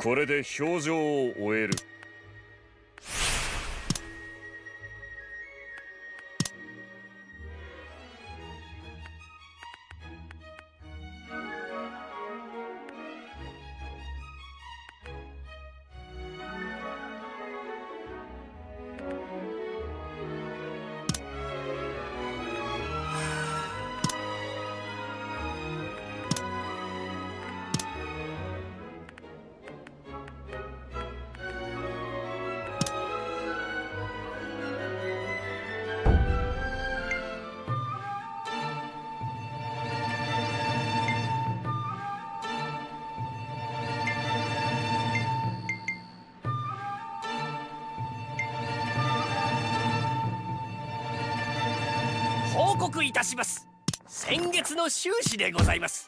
これで表情を終える。します。先月の収支でございます。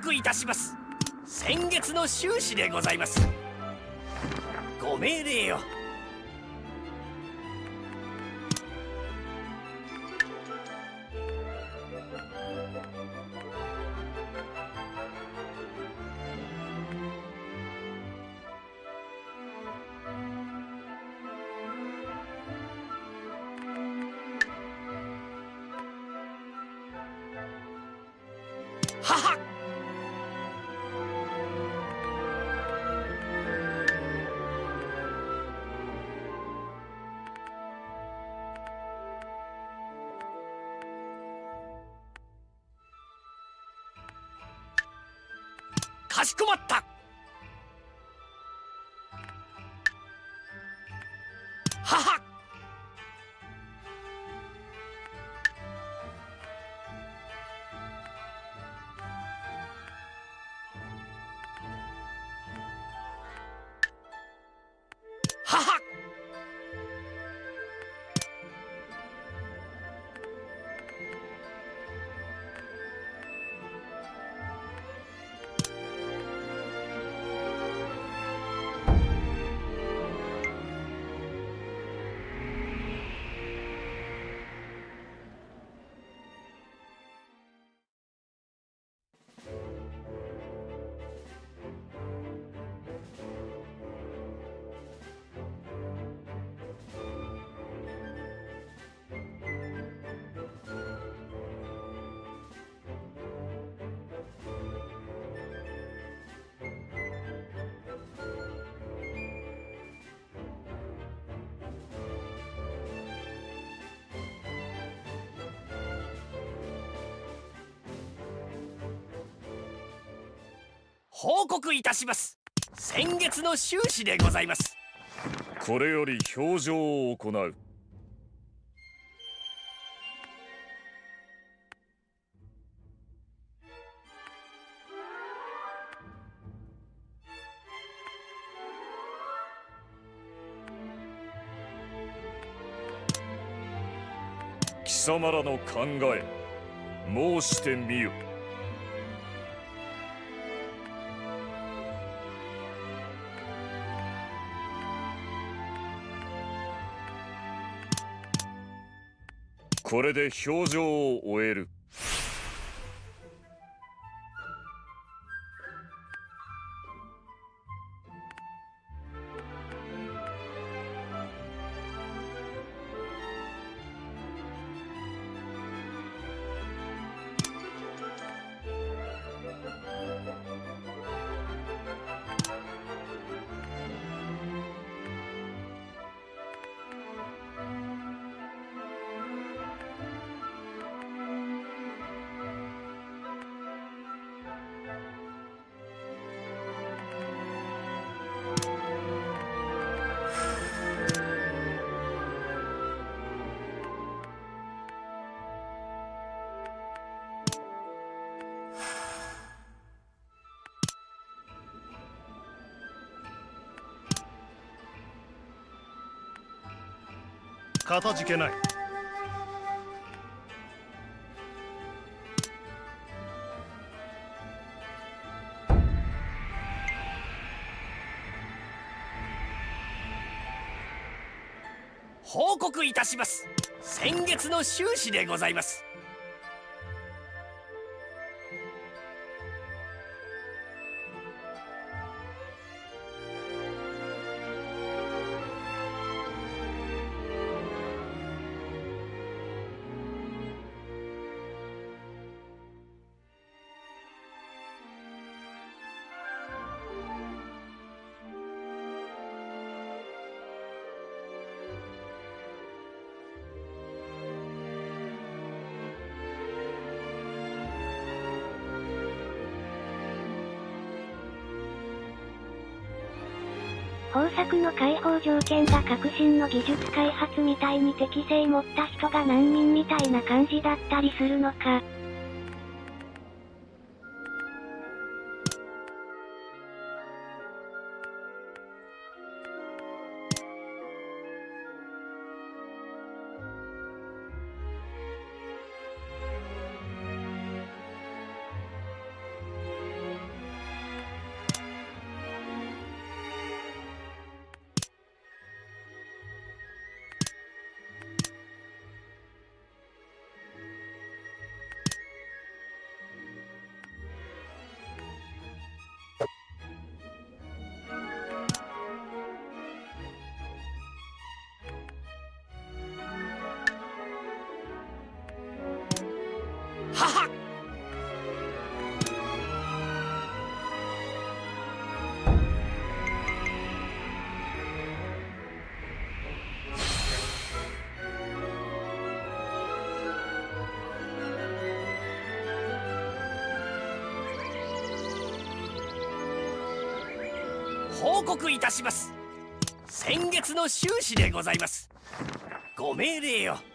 告いたします。先月の収支でございます。ご命令よ報告いたします。先月の収支でございます。これより表情を行う。貴様らの考え申してみよ。これで表情を終える。かたじけない。報告いたします。先月の収支でございます。の解放条件が革新の技術開発みたいに適性持った人が難民みたいな感じだったりするのか。報告いたします。先月の収支でございます。ご命令を。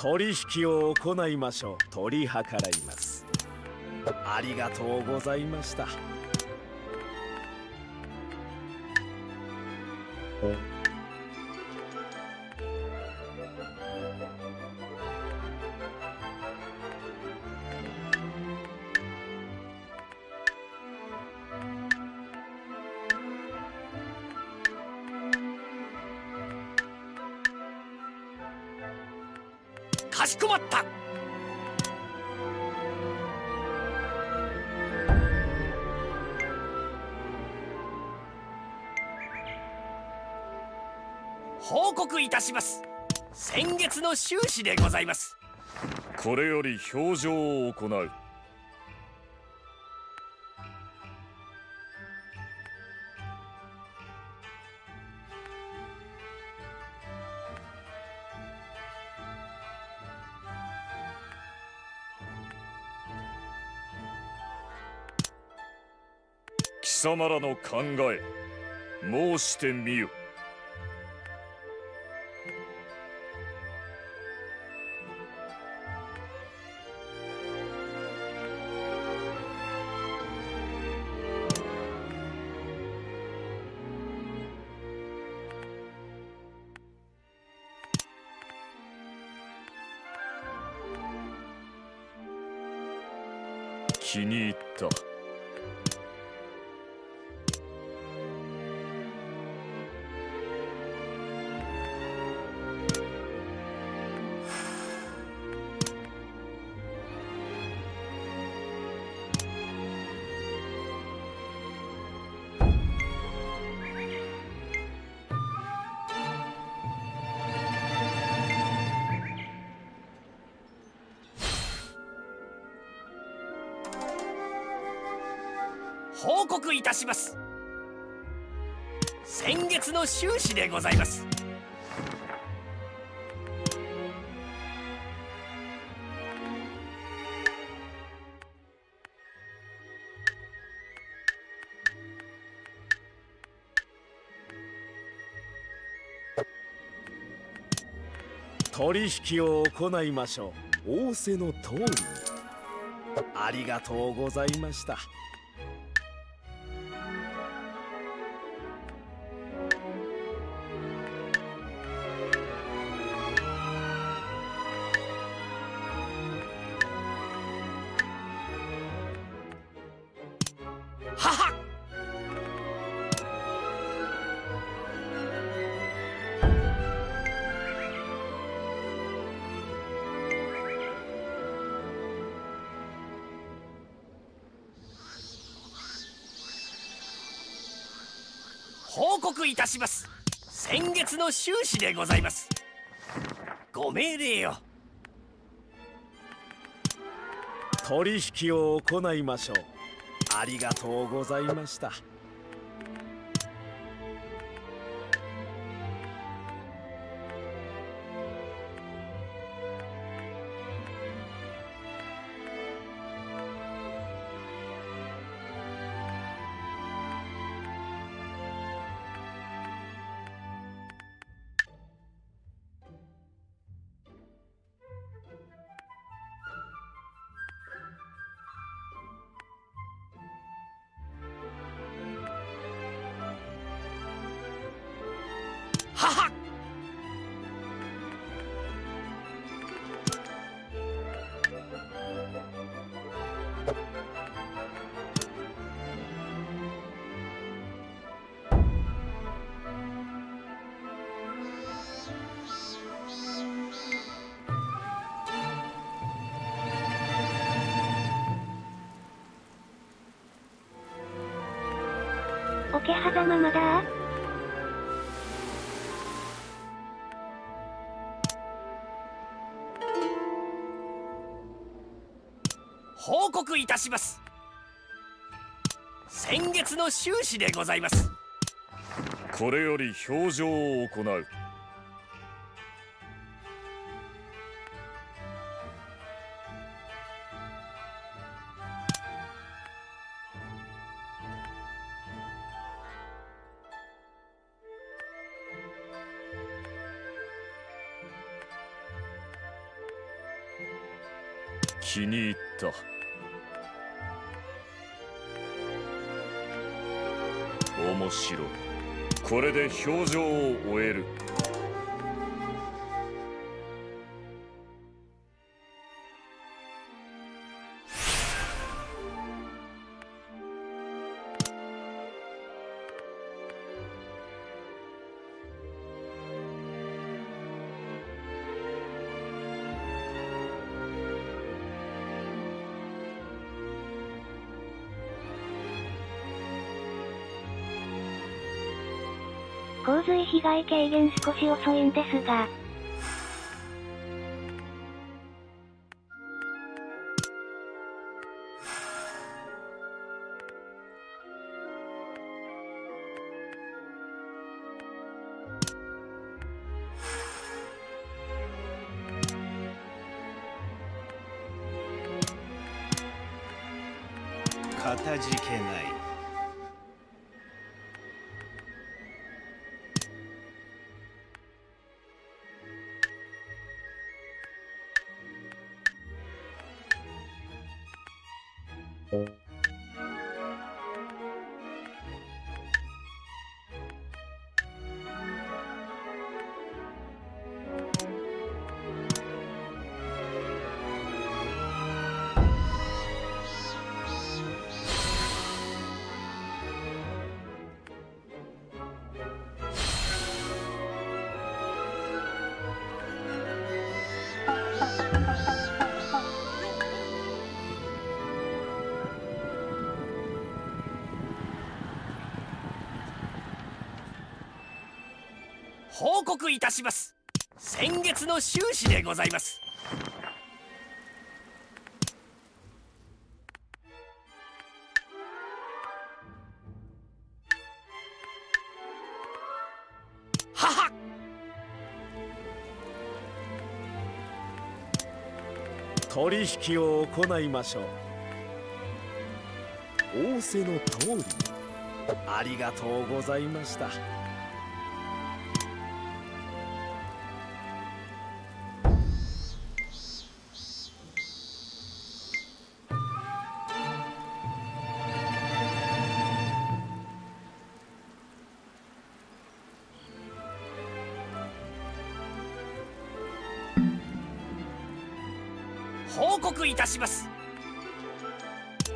取引を行いましょう。取り計らいます。ありがとうございました。の収支でございます。これより表情を行う。貴様らの考え申してみよ。たします。先月の収支でございます。取引を行いましょう。仰せの通りありがとうございました。の収支でございます。ご命令を。取引を行いましょう。ありがとうございました。報告いたします。先月の収支でございます。これより表情を行う。表情を終える。洪水被害軽減少し遅いんですが、報告いたします。先月の収支でございます。取引を行いましょう。仰せの通り。ありがとうございました。します。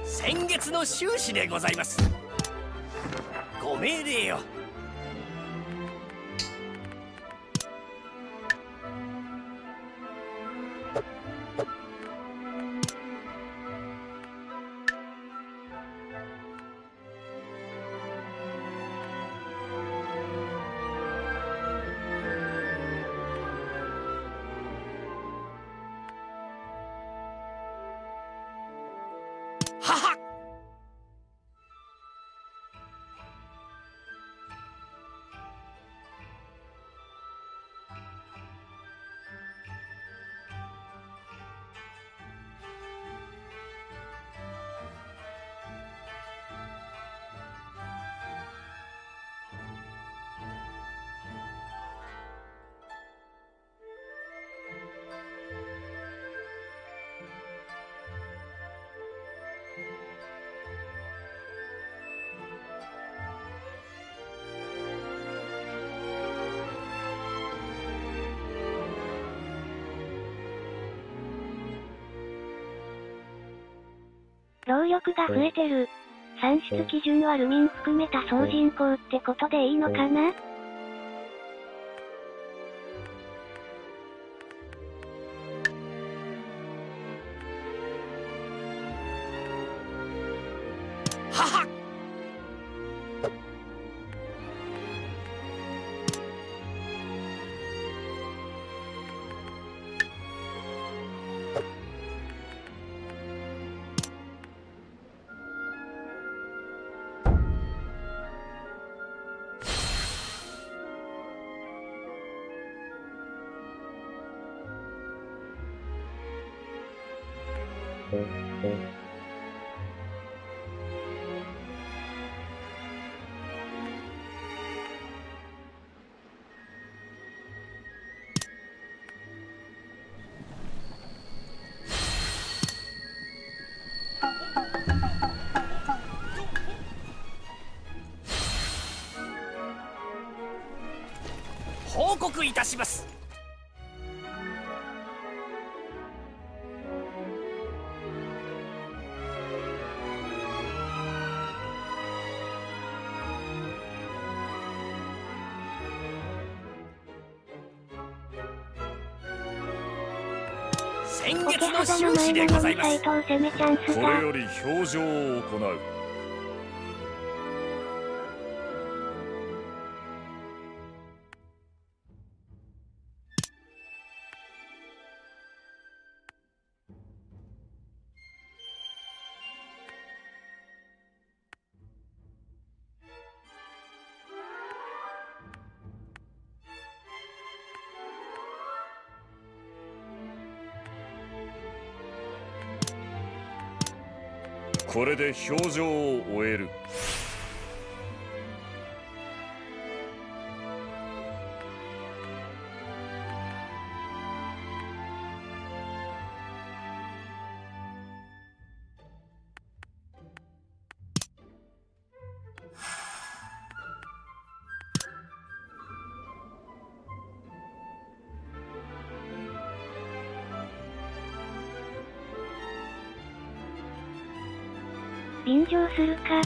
先月の収支でございます。ご命令よ労力が増えてる。算出基準はルミン含めた総人口ってことでいいのかな？いたします先月の肌の前収支でございます。これより表情を行うこれで表情を終える。するか。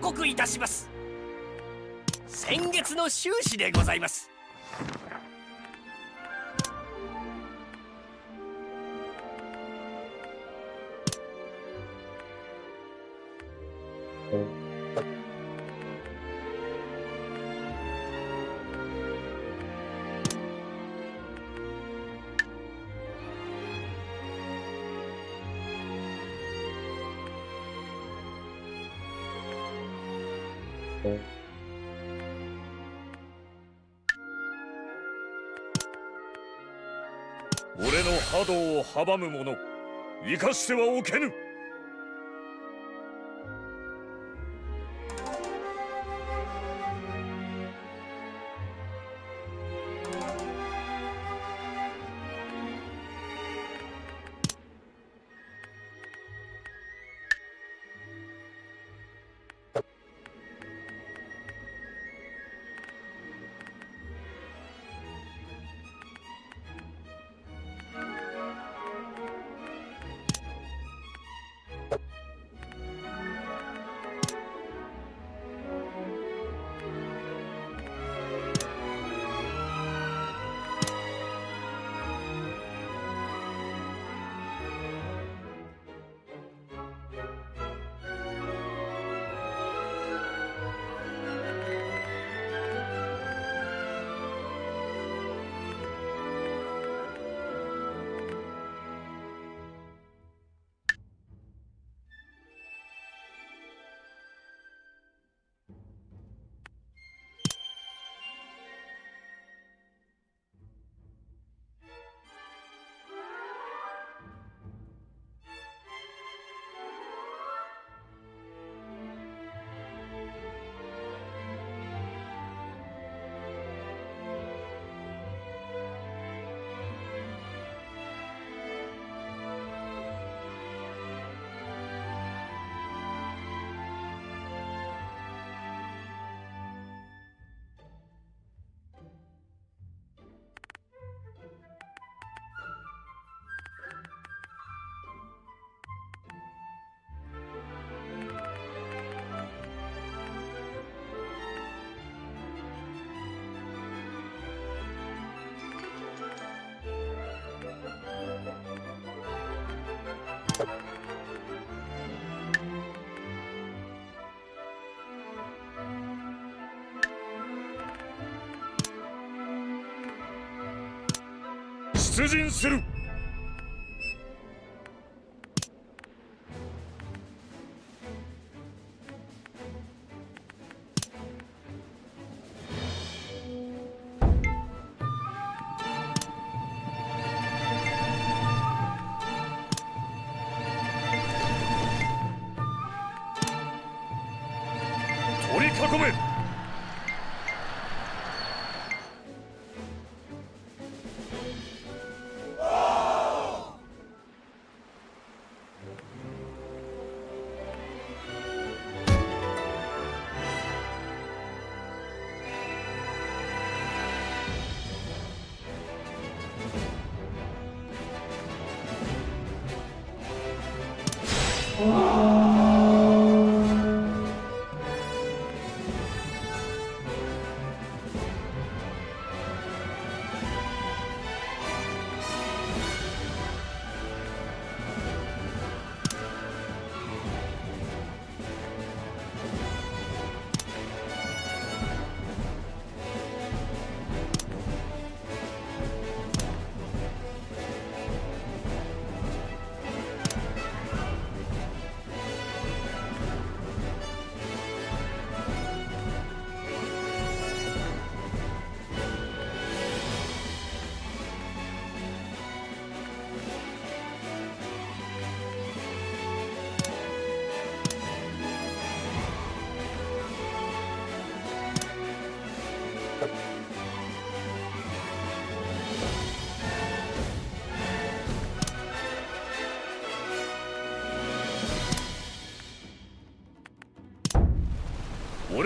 告いたします。先月の収支でございます。俺の波動を阻む者生かしてはおけぬ。出陣する。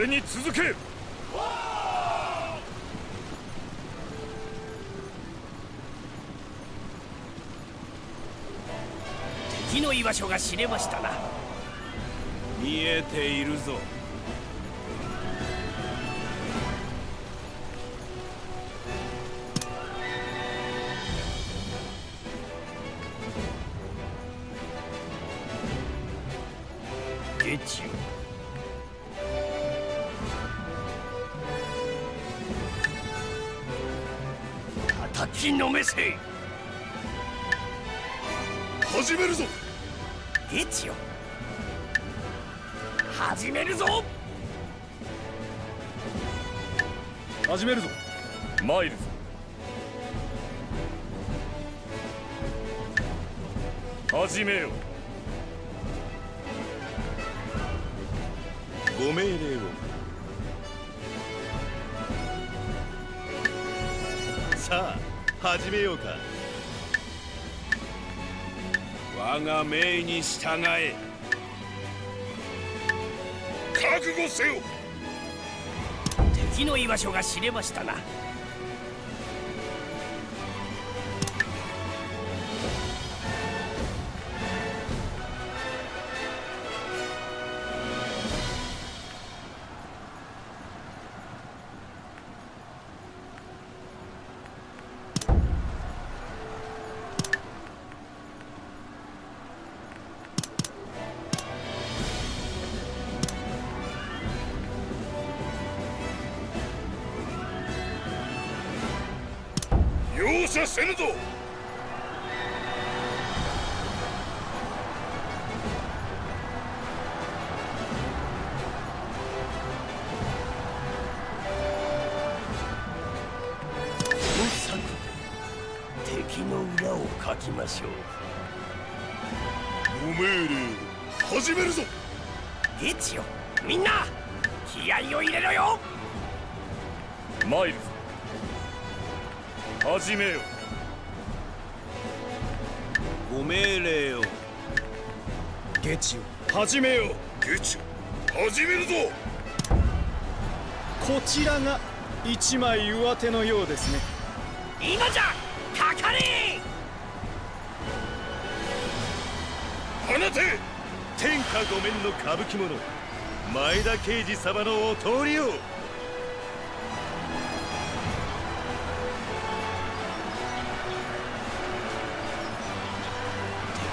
俺に続け。敵の居場所が知れました。従え覚悟せよ。敵の居場所が知れましたな。容赦せぬぞ。枚上手のようですね。今じゃかかれ放て天下御免の歌舞伎者前田慶次様のお通りを。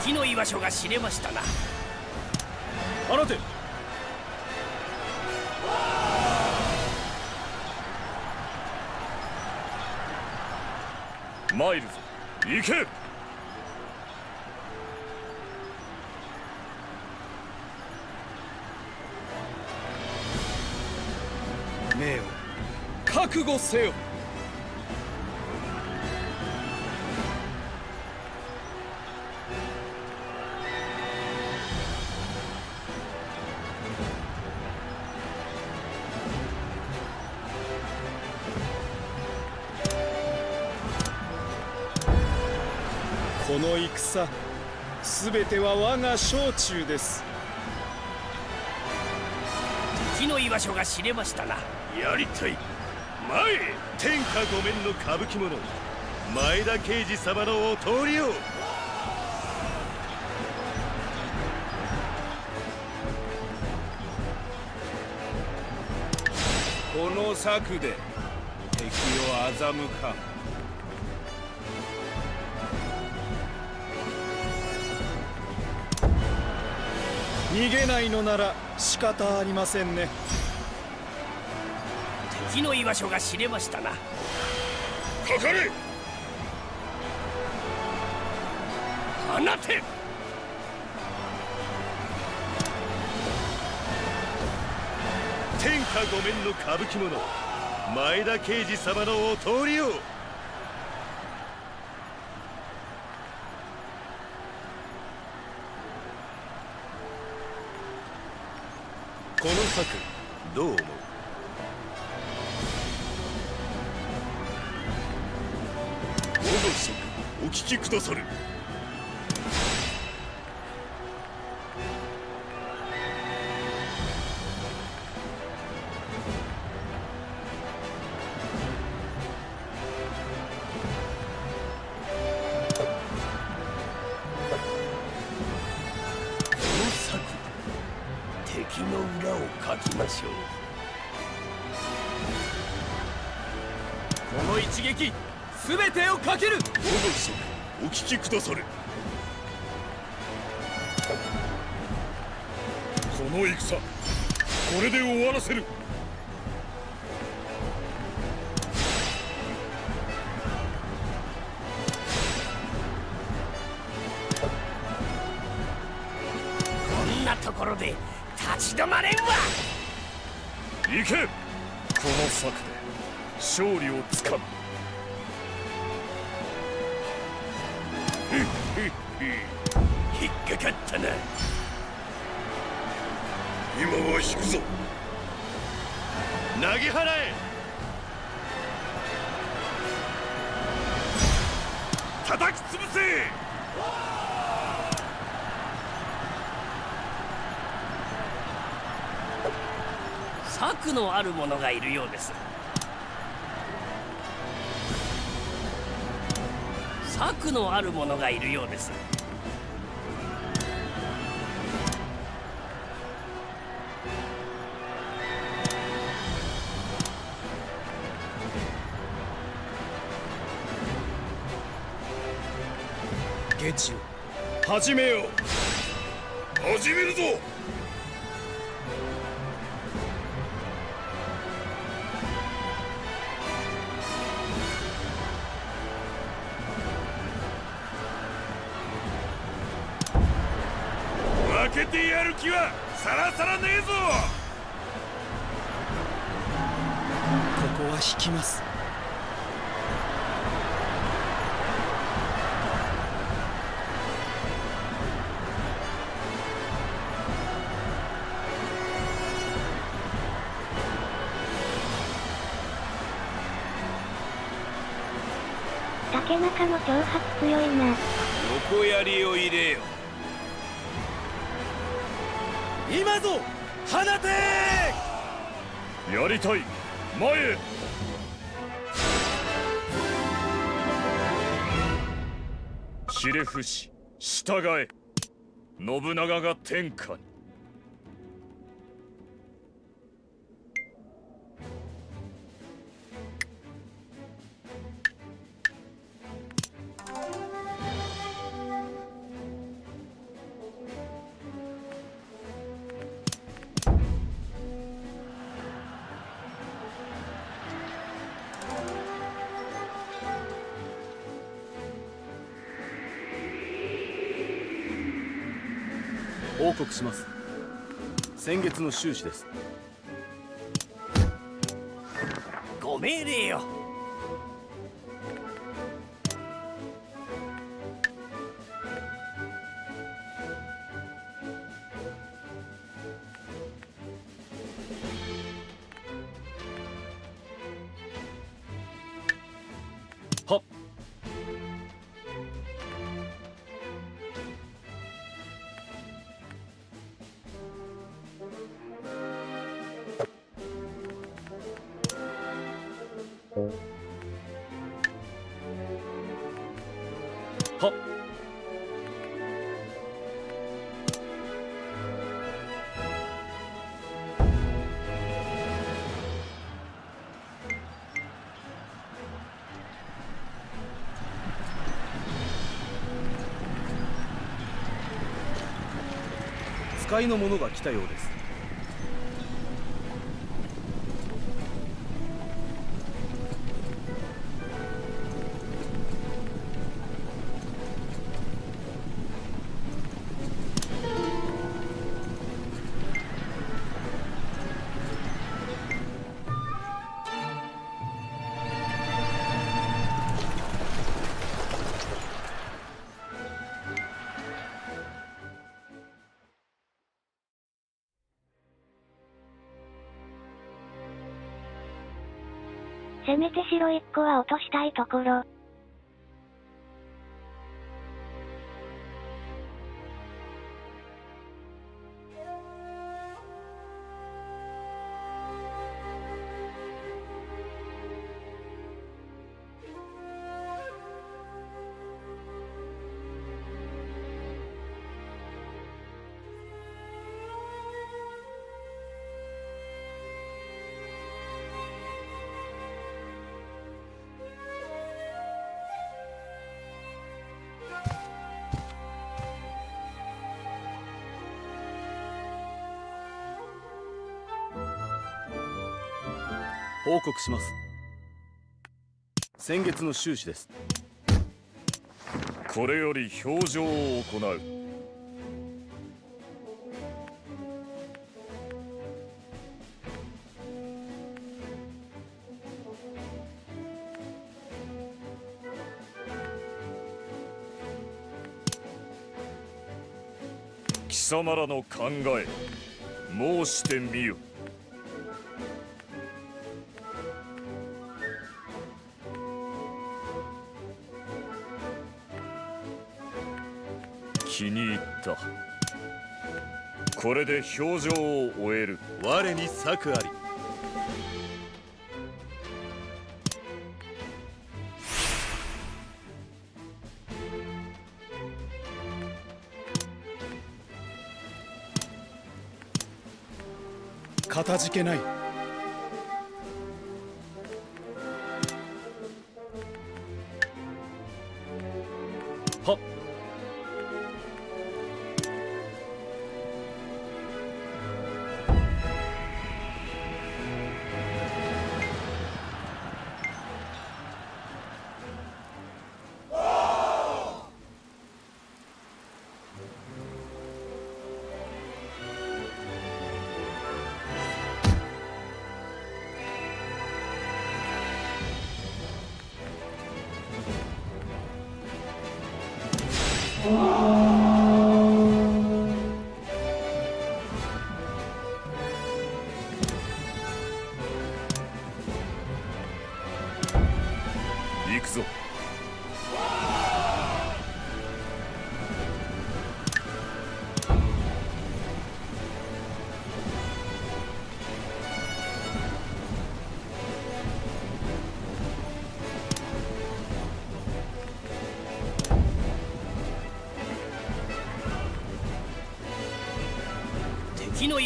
敵の居場所が知れましたな。放て参るぞ。行け。命を覚悟せよ。の戦すべては我が掌中です。敵の居場所が知れましたな。やりたい。前天下御免の歌舞伎者。前田慶次様のお通りを。この策で敵を欺かん逃げないのなら仕方ありませんね。敵の居場所が知れましたな。かかれ！放て！天下御免の歌舞伎者前田慶次様のお通りをこの策どう思う？我が策お聞きくださる。のある者がいるようです。策のある者がいるようです。ゲチを始めよう。始めるぞ。きます。竹中の挑発強いな。横槍を入れよ。今ぞ放て！やりたい。前へひれ伏し従え。信長が天下に。します。先月の収支です。ご命令よ。使いの者が来たようめて白1個は落としたいところ。報告します。先月の収支です。これより表情を行う。貴様らの考え申してみよ。これで表情を終える。我に策あり。かたじけない。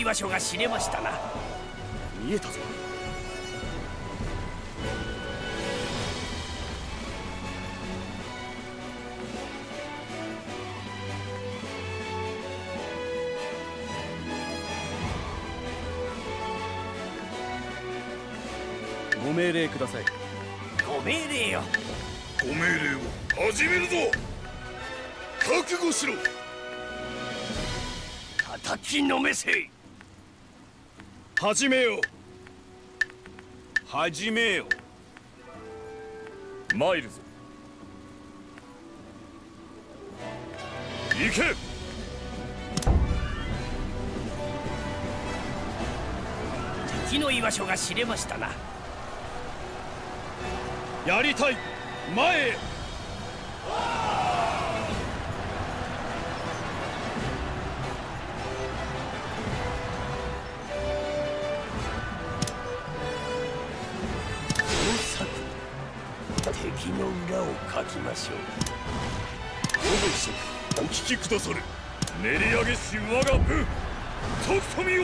居場所が知れましたな。始めよう。始めよ参るぞ。行け。敵の居場所が知れましたな。やりたい。前へ敵の裏をかきましょうお聞きくだされ練り上げし我が部とくとみよ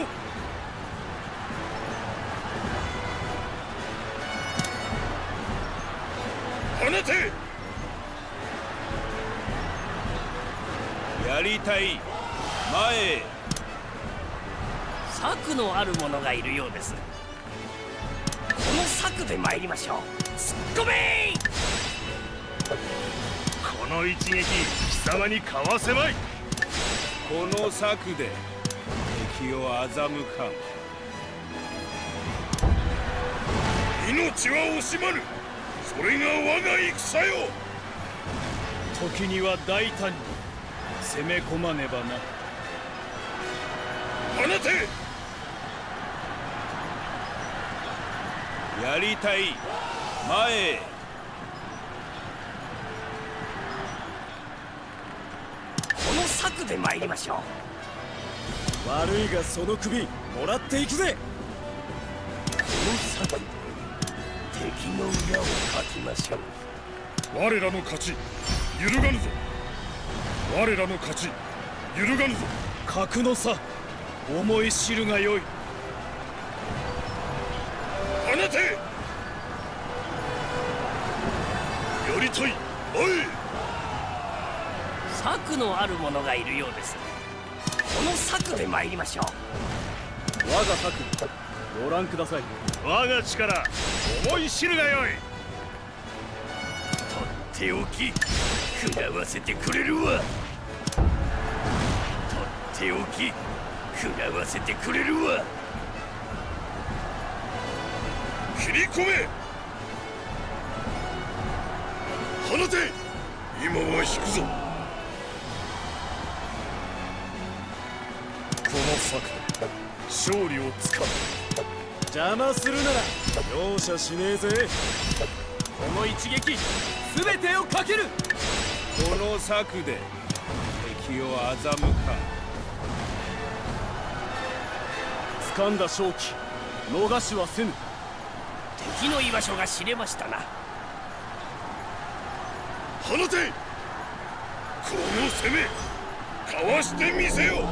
放てやりたい前へ策のある者がいるようです。この策で参りましょう突っ込めこの一撃貴様にかわせまい。この策で敵を欺かん。命は惜しまぬ。それが我が戦よ。時には大胆に攻め込まねばな。放て。やりたい。前へこの策で参りましょう。悪いがその首もらっていくぜ。この策で敵の裏をかきましょう。我らの勝ち揺るがぬぞ。我らの勝ち揺るがぬぞ。格の差思い知るがよい。放て。やりたい策のある者がいるようです。この策で参りましょう。我が策ご覧ください。我が力思い知るがよい。とっておき食らわせてくれるわ。とっておき食らわせてくれるわ。切り込め。放て。今は引くぞ策で勝利をつかむ。邪魔するなら容赦しねえぜ。この一撃全てをかける。この策で。敵を欺か。掴んだ勝機。逃しはせぬ。敵の居場所が知れましたな。放て。この攻め。かわしてみせよ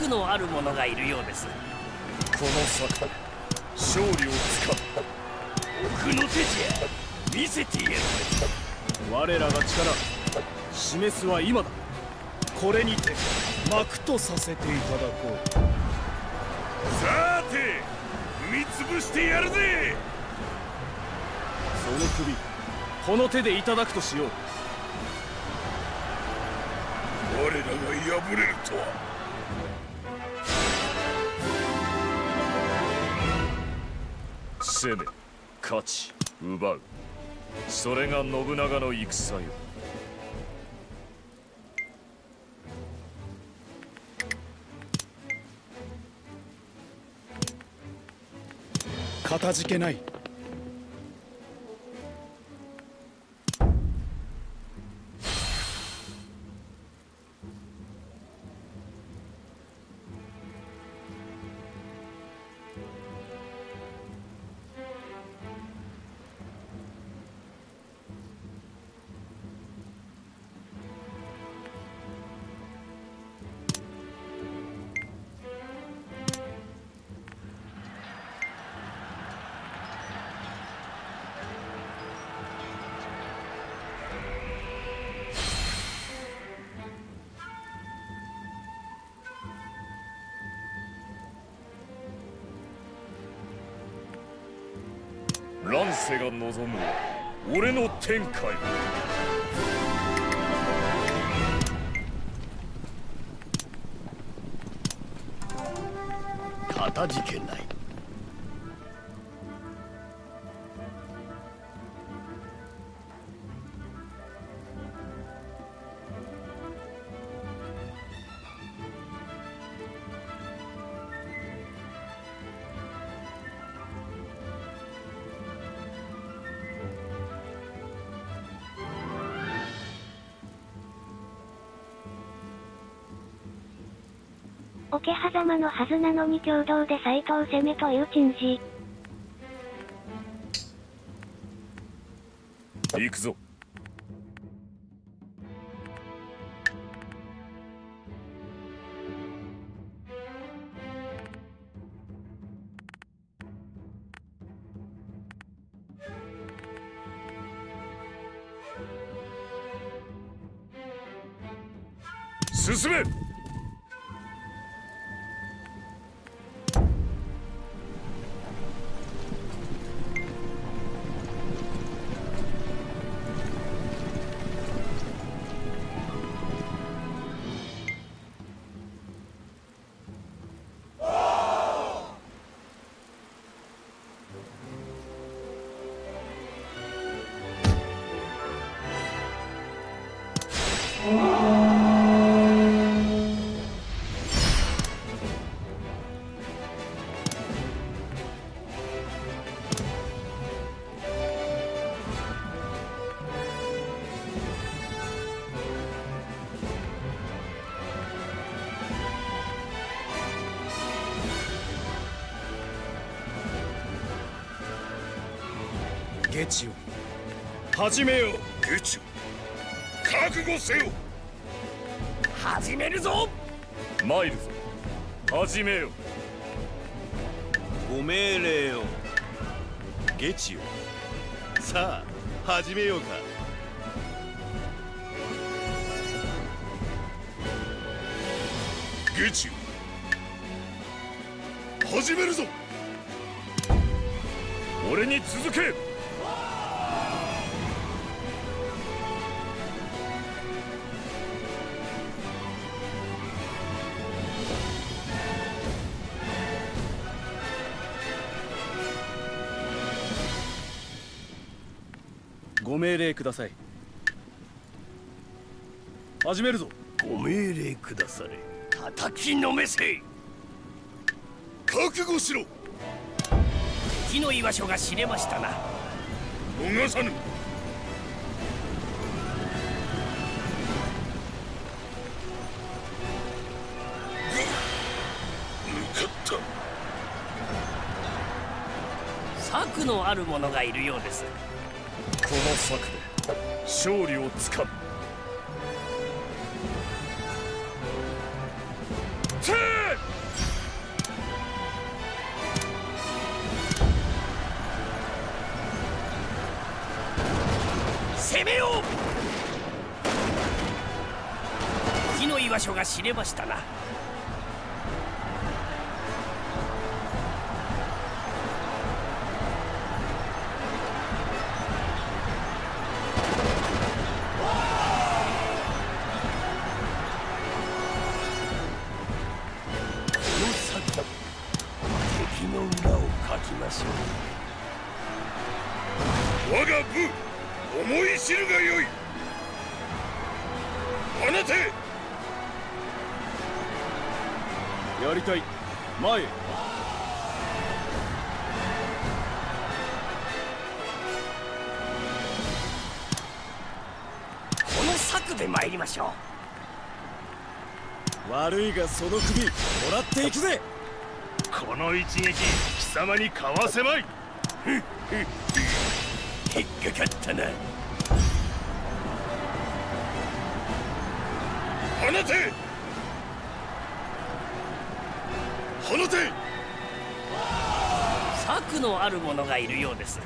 策のある者がいるようです。この策で勝利をつか奥の手じゃ見せてやる。我らが力示すは今だ。これにて幕とさせていただこう。さて踏みつぶしてやるぜ。その首この手でいただくとしよう。我らが敗れるとは攻め勝ち奪う。それが信長の戦よ。かたじけない。望む俺の天下よかたじけない。桶狭間のはずなのに共同で斎藤攻めという珍事。行くぞ進めゲチよ始めよう。ゲチ覚悟せよ。始めるぞ。参るぞ。始めよご命令よゲチよさあ始めようか。下中始めるぞ。俺に続け命令ください。始めるぞ。ご命令くだされ。叩きのめせ覚悟しろ。敵の居場所が知れましたな。逃さぬ。向かった。策のある者がいるようですこの策で勝利をつかむ。その首もらっていくぜ。この一撃貴様にかわせまい。う引っかかったな。放て！放て！策のある者がいるようです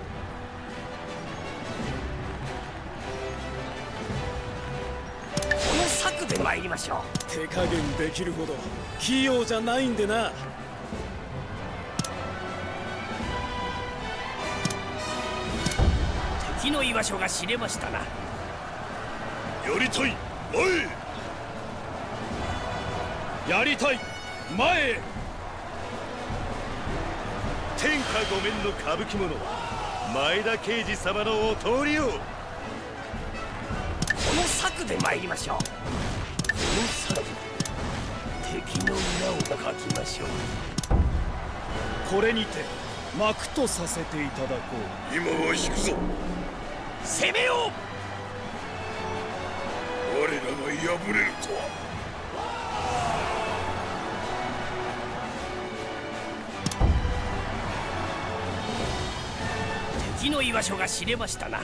ましょう。手加減できるほど器用じゃないんでな。敵の居場所が知れましたな。やりたい前へ。やりたい前へ。天下御免の歌舞伎者前田慶次様のお通りを。この策で参りましょうしょう。これにて幕とさせていただこう。今は引くぞ。攻めよ我らが敗れるとは。う敵の居場所が知れましたな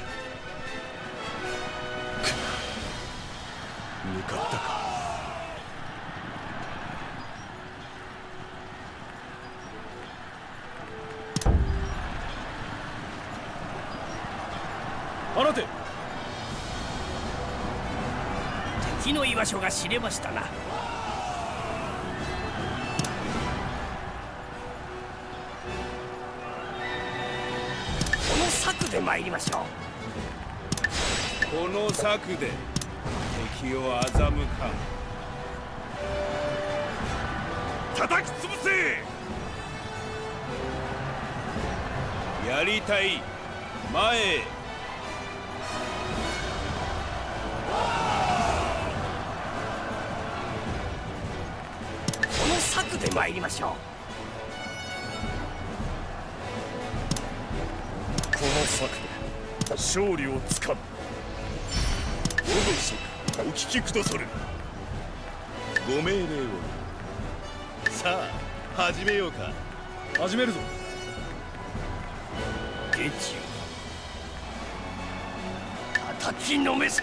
所が知れましたな。この策で参りましょう。この策で敵を欺か叩き潰せ！やりたい。前へ。参りましょう。この策で勝利をつかむ。お聞きくだされ。ご命令を。さあ始めようか。始めるぞ。下中叩きのめせ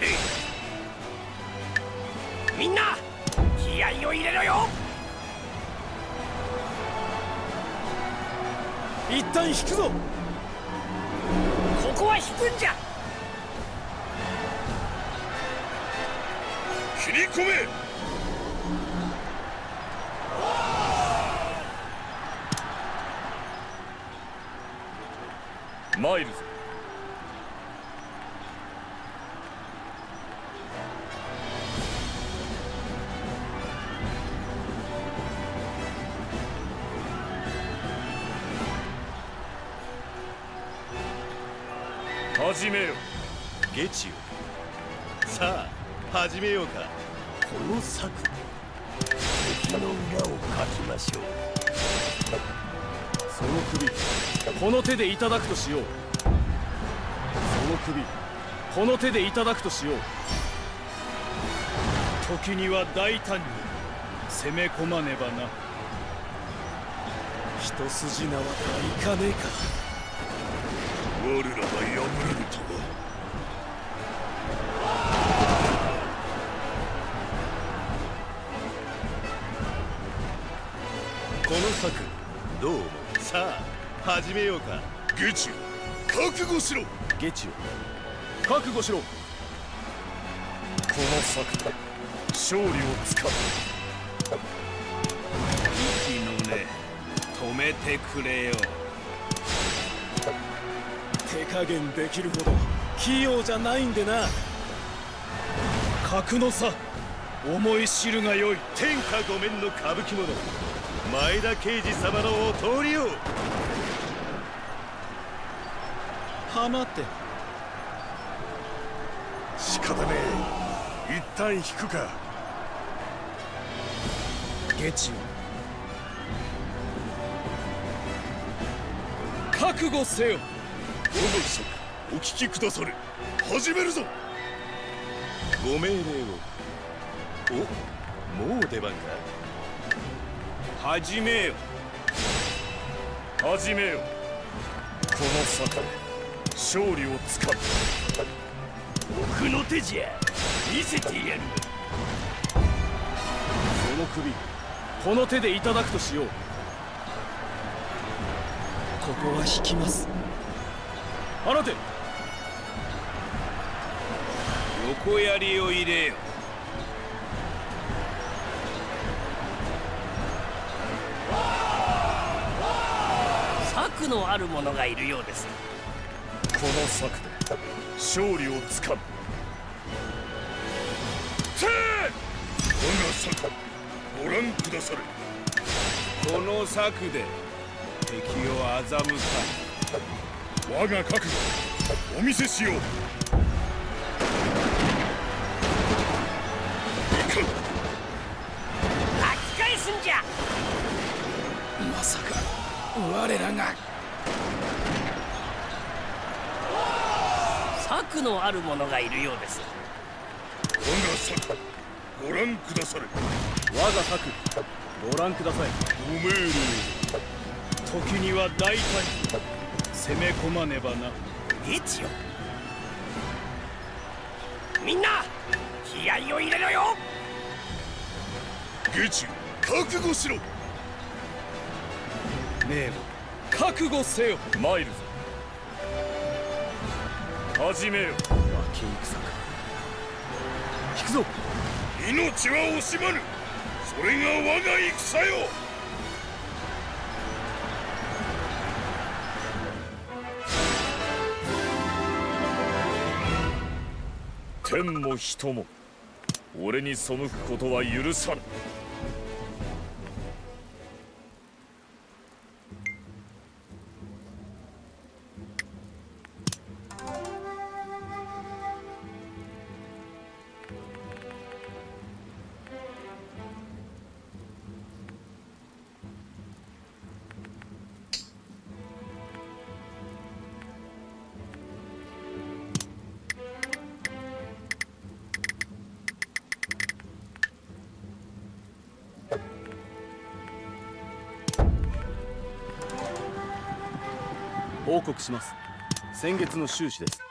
引くぞ。始めようか。この策。敵の裏をかきましょう。その首。この手でいただくとしよう。その首。この手でいただくとしよう。時には大胆に。攻め込まねばな。一筋縄ではいかねえか我らが破れると始めようか。ゲチ覚悟しろ。ゲチよ覚悟しろ。この策で勝利をつかむ。息の根止めてくれよ。手加減できるほど器用じゃないんでな。格の差思い知るがよい。天下御免の歌舞伎者前田慶次様のお通りを放て。仕方ねえ。一旦引くか。ゲチよ覚悟せよ。我が策お聞きくだされ。始めるぞ。ご命令を。おもう出番か始めよ。始めよ。この策で勝利をつかむ。僕の手じゃ。見せてやる。その首この手でいただくとしよう。ここは引きます。放て。横槍を入れよ。策のある者がいるようですこの策で勝利をつかむて我が策ご覧く。だされこの策で敵を欺か我が覚悟お見せしよういかん巻き返すんじゃまさか我らが策のある者がいるようです。我が策ご覧くだされ。我が策ご覧ください。ご命令。時には大胆に。攻め込まねばな。ゲチよみんな気合を入れろよ。ゲチ覚悟しろ。ネーモ覚悟せよ。参るぞ始めよ。負け戦。か引くぞ。命は惜しまぬ。それが我が戦よ。天も人も俺に背くことは許さぬ先月の収支です。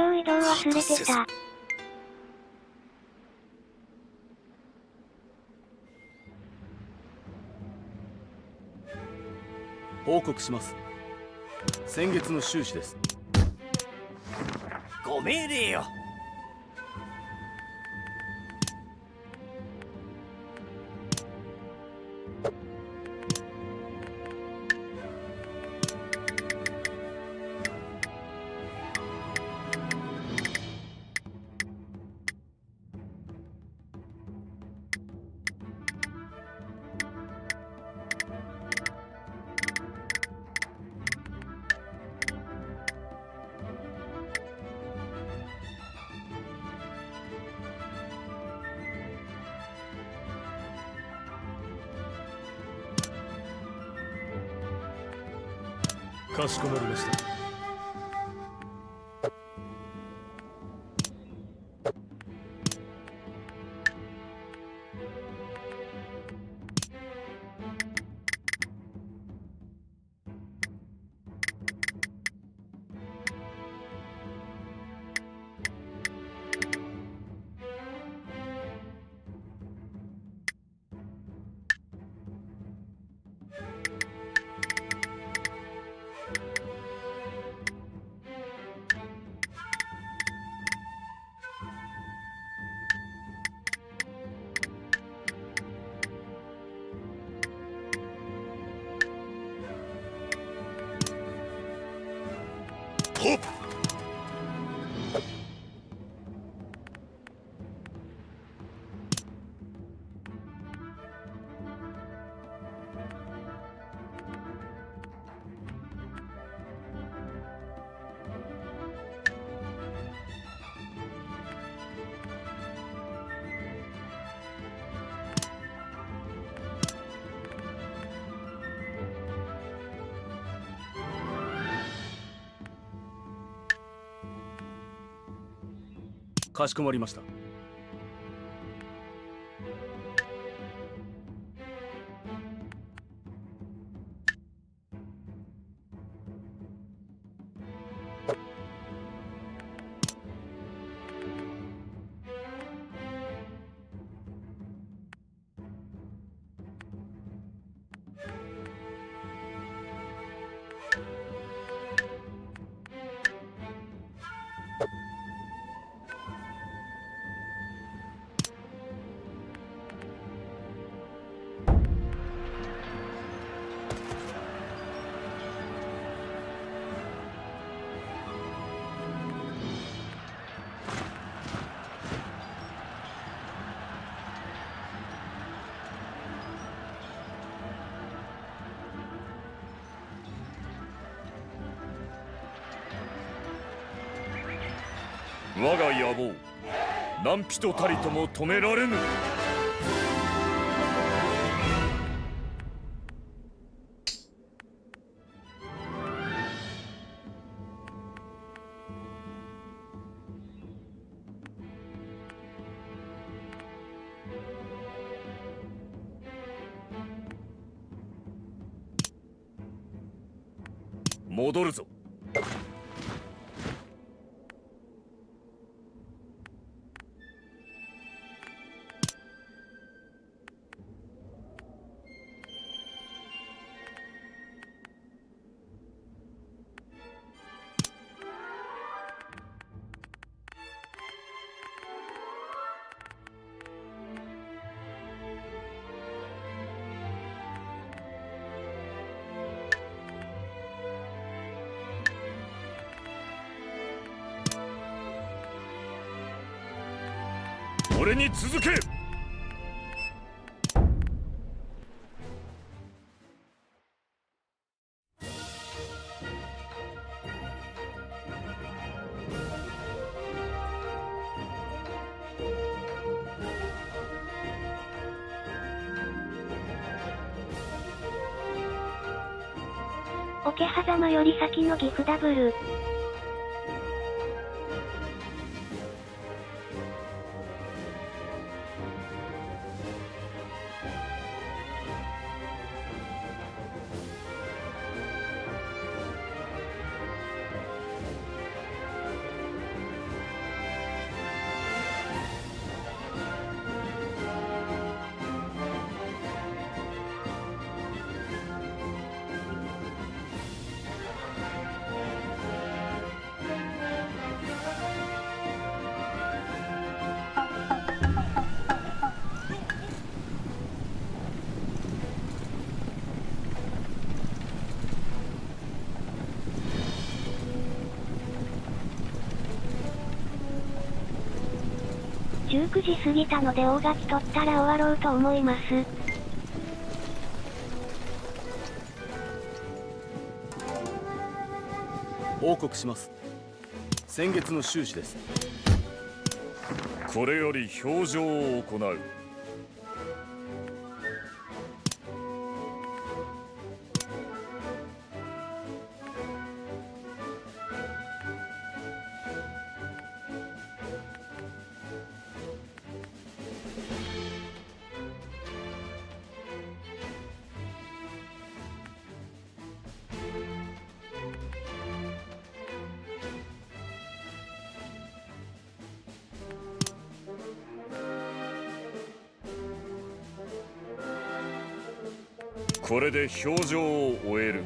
武将移動忘れてた。報告します。先月の収支です。ご命令よました。かしこまりました。何人たりとも止められぬ。戻るぞ。俺に続け桶狭間より先の岐阜ダブル。19時過ぎたので大垣取ったら終わろうと思います。報告します。先月の収支です。これより表情を行うで表情を終える。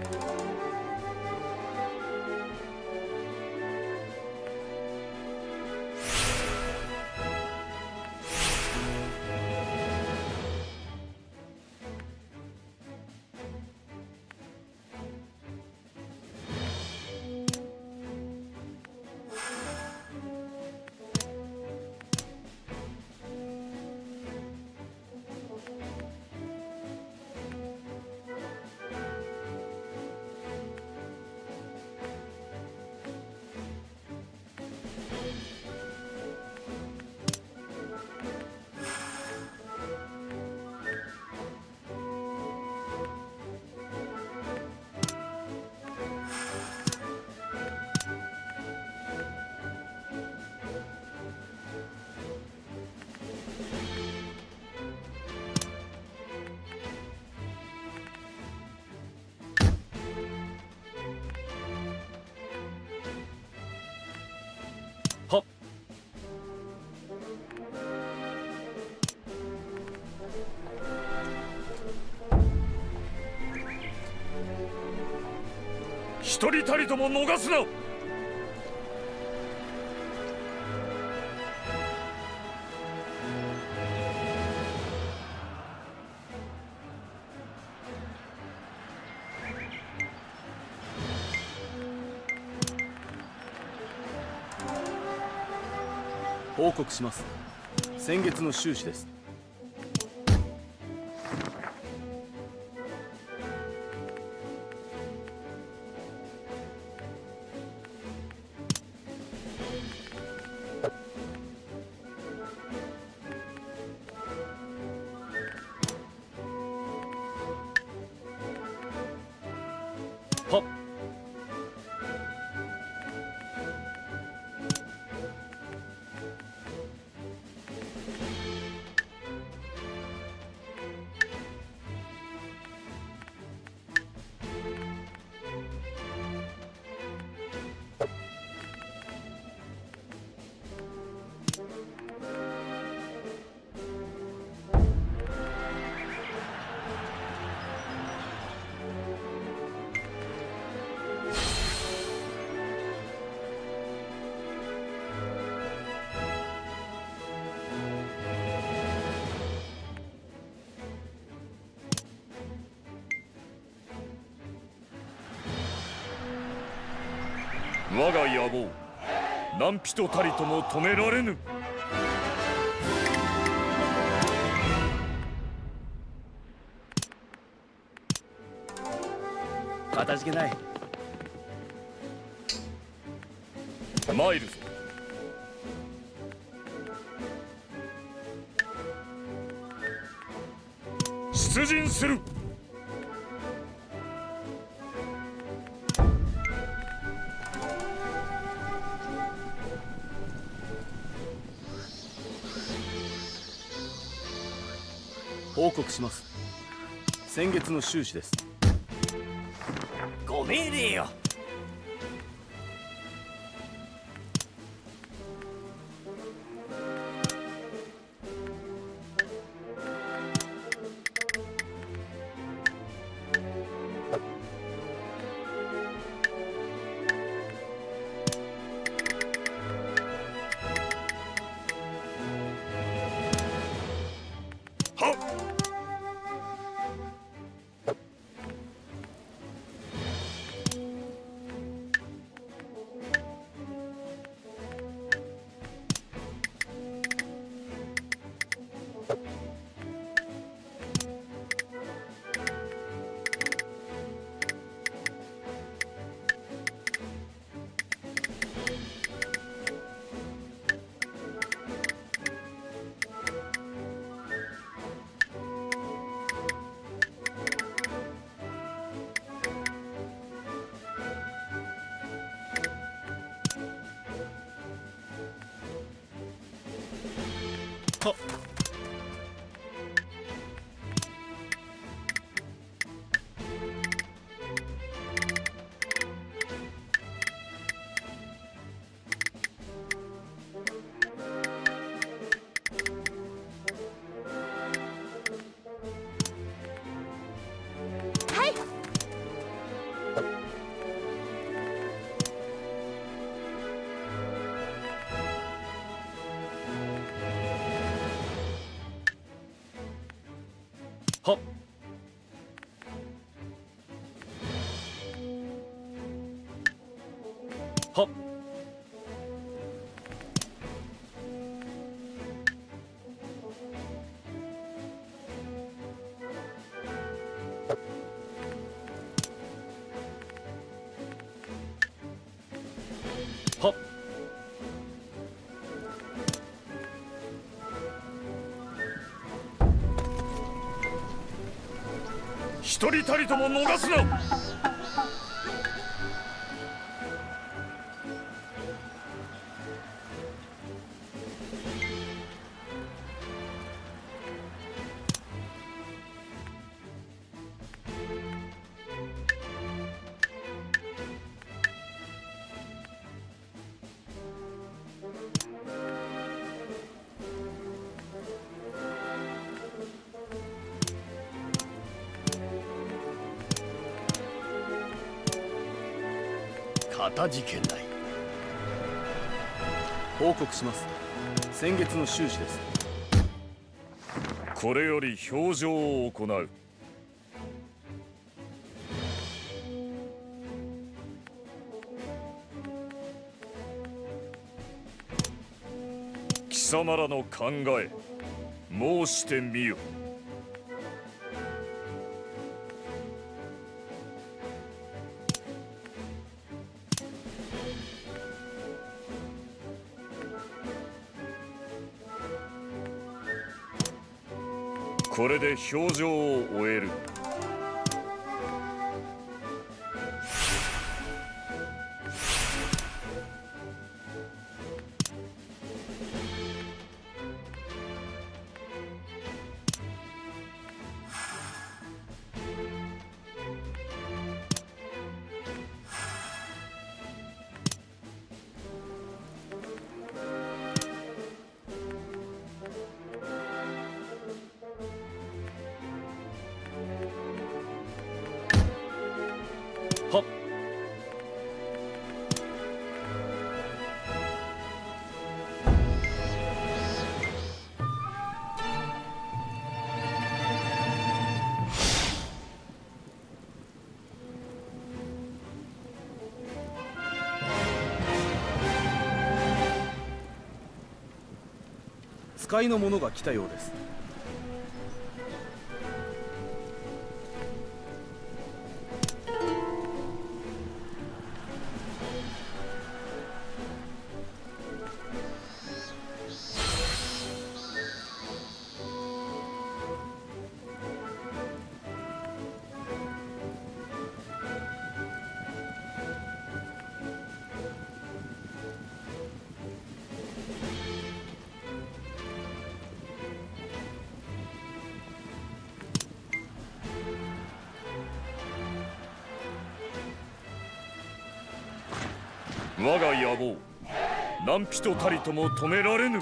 一人たりとも逃すな。報告します。先月の収支です。何人たりとも止められぬ。かたじけない。参るぞ出します。先月の収支です。ご命令よ一人たりとも逃すなじけない。報告します。先月の収支です。これより表情を行う。貴様らの考え申してみよこれで表情を終える。界のものが来たようです。何人たりとも止められぬ。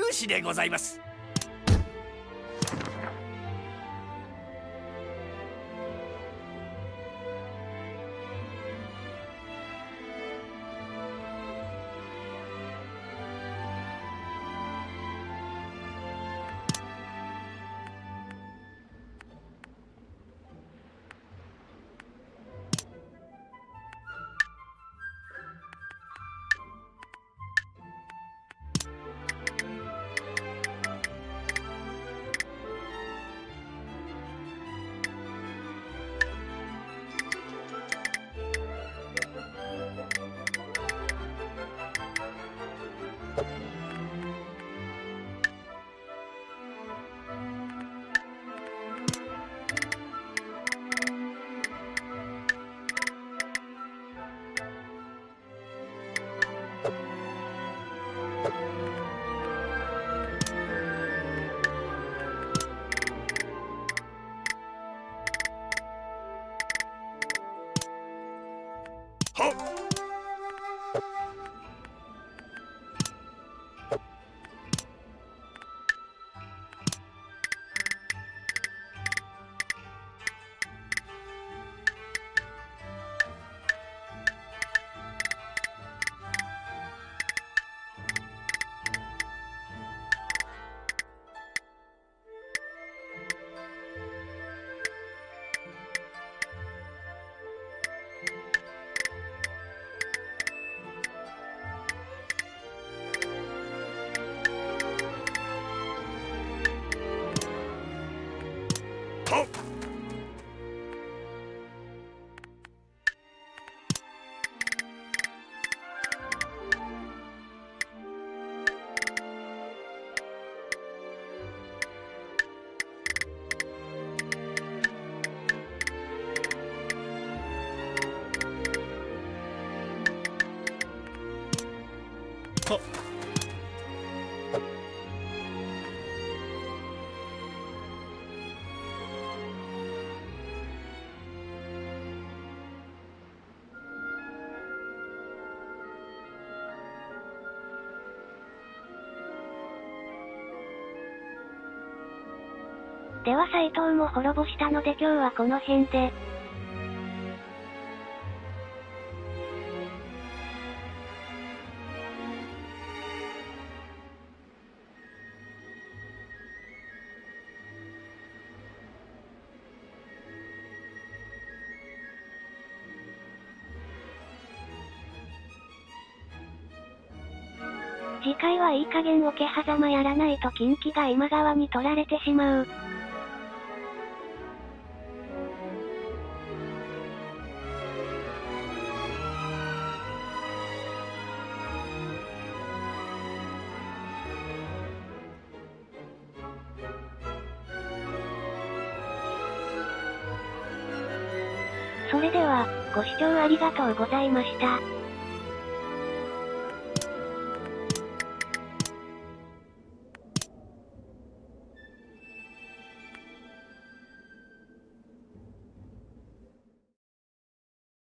終始でございます。では斎藤も滅ぼしたので今日はこの辺で。次回はいい加減桶狭間やらないと近畿が今川に取られてしまう。ご視聴ありがとうございました。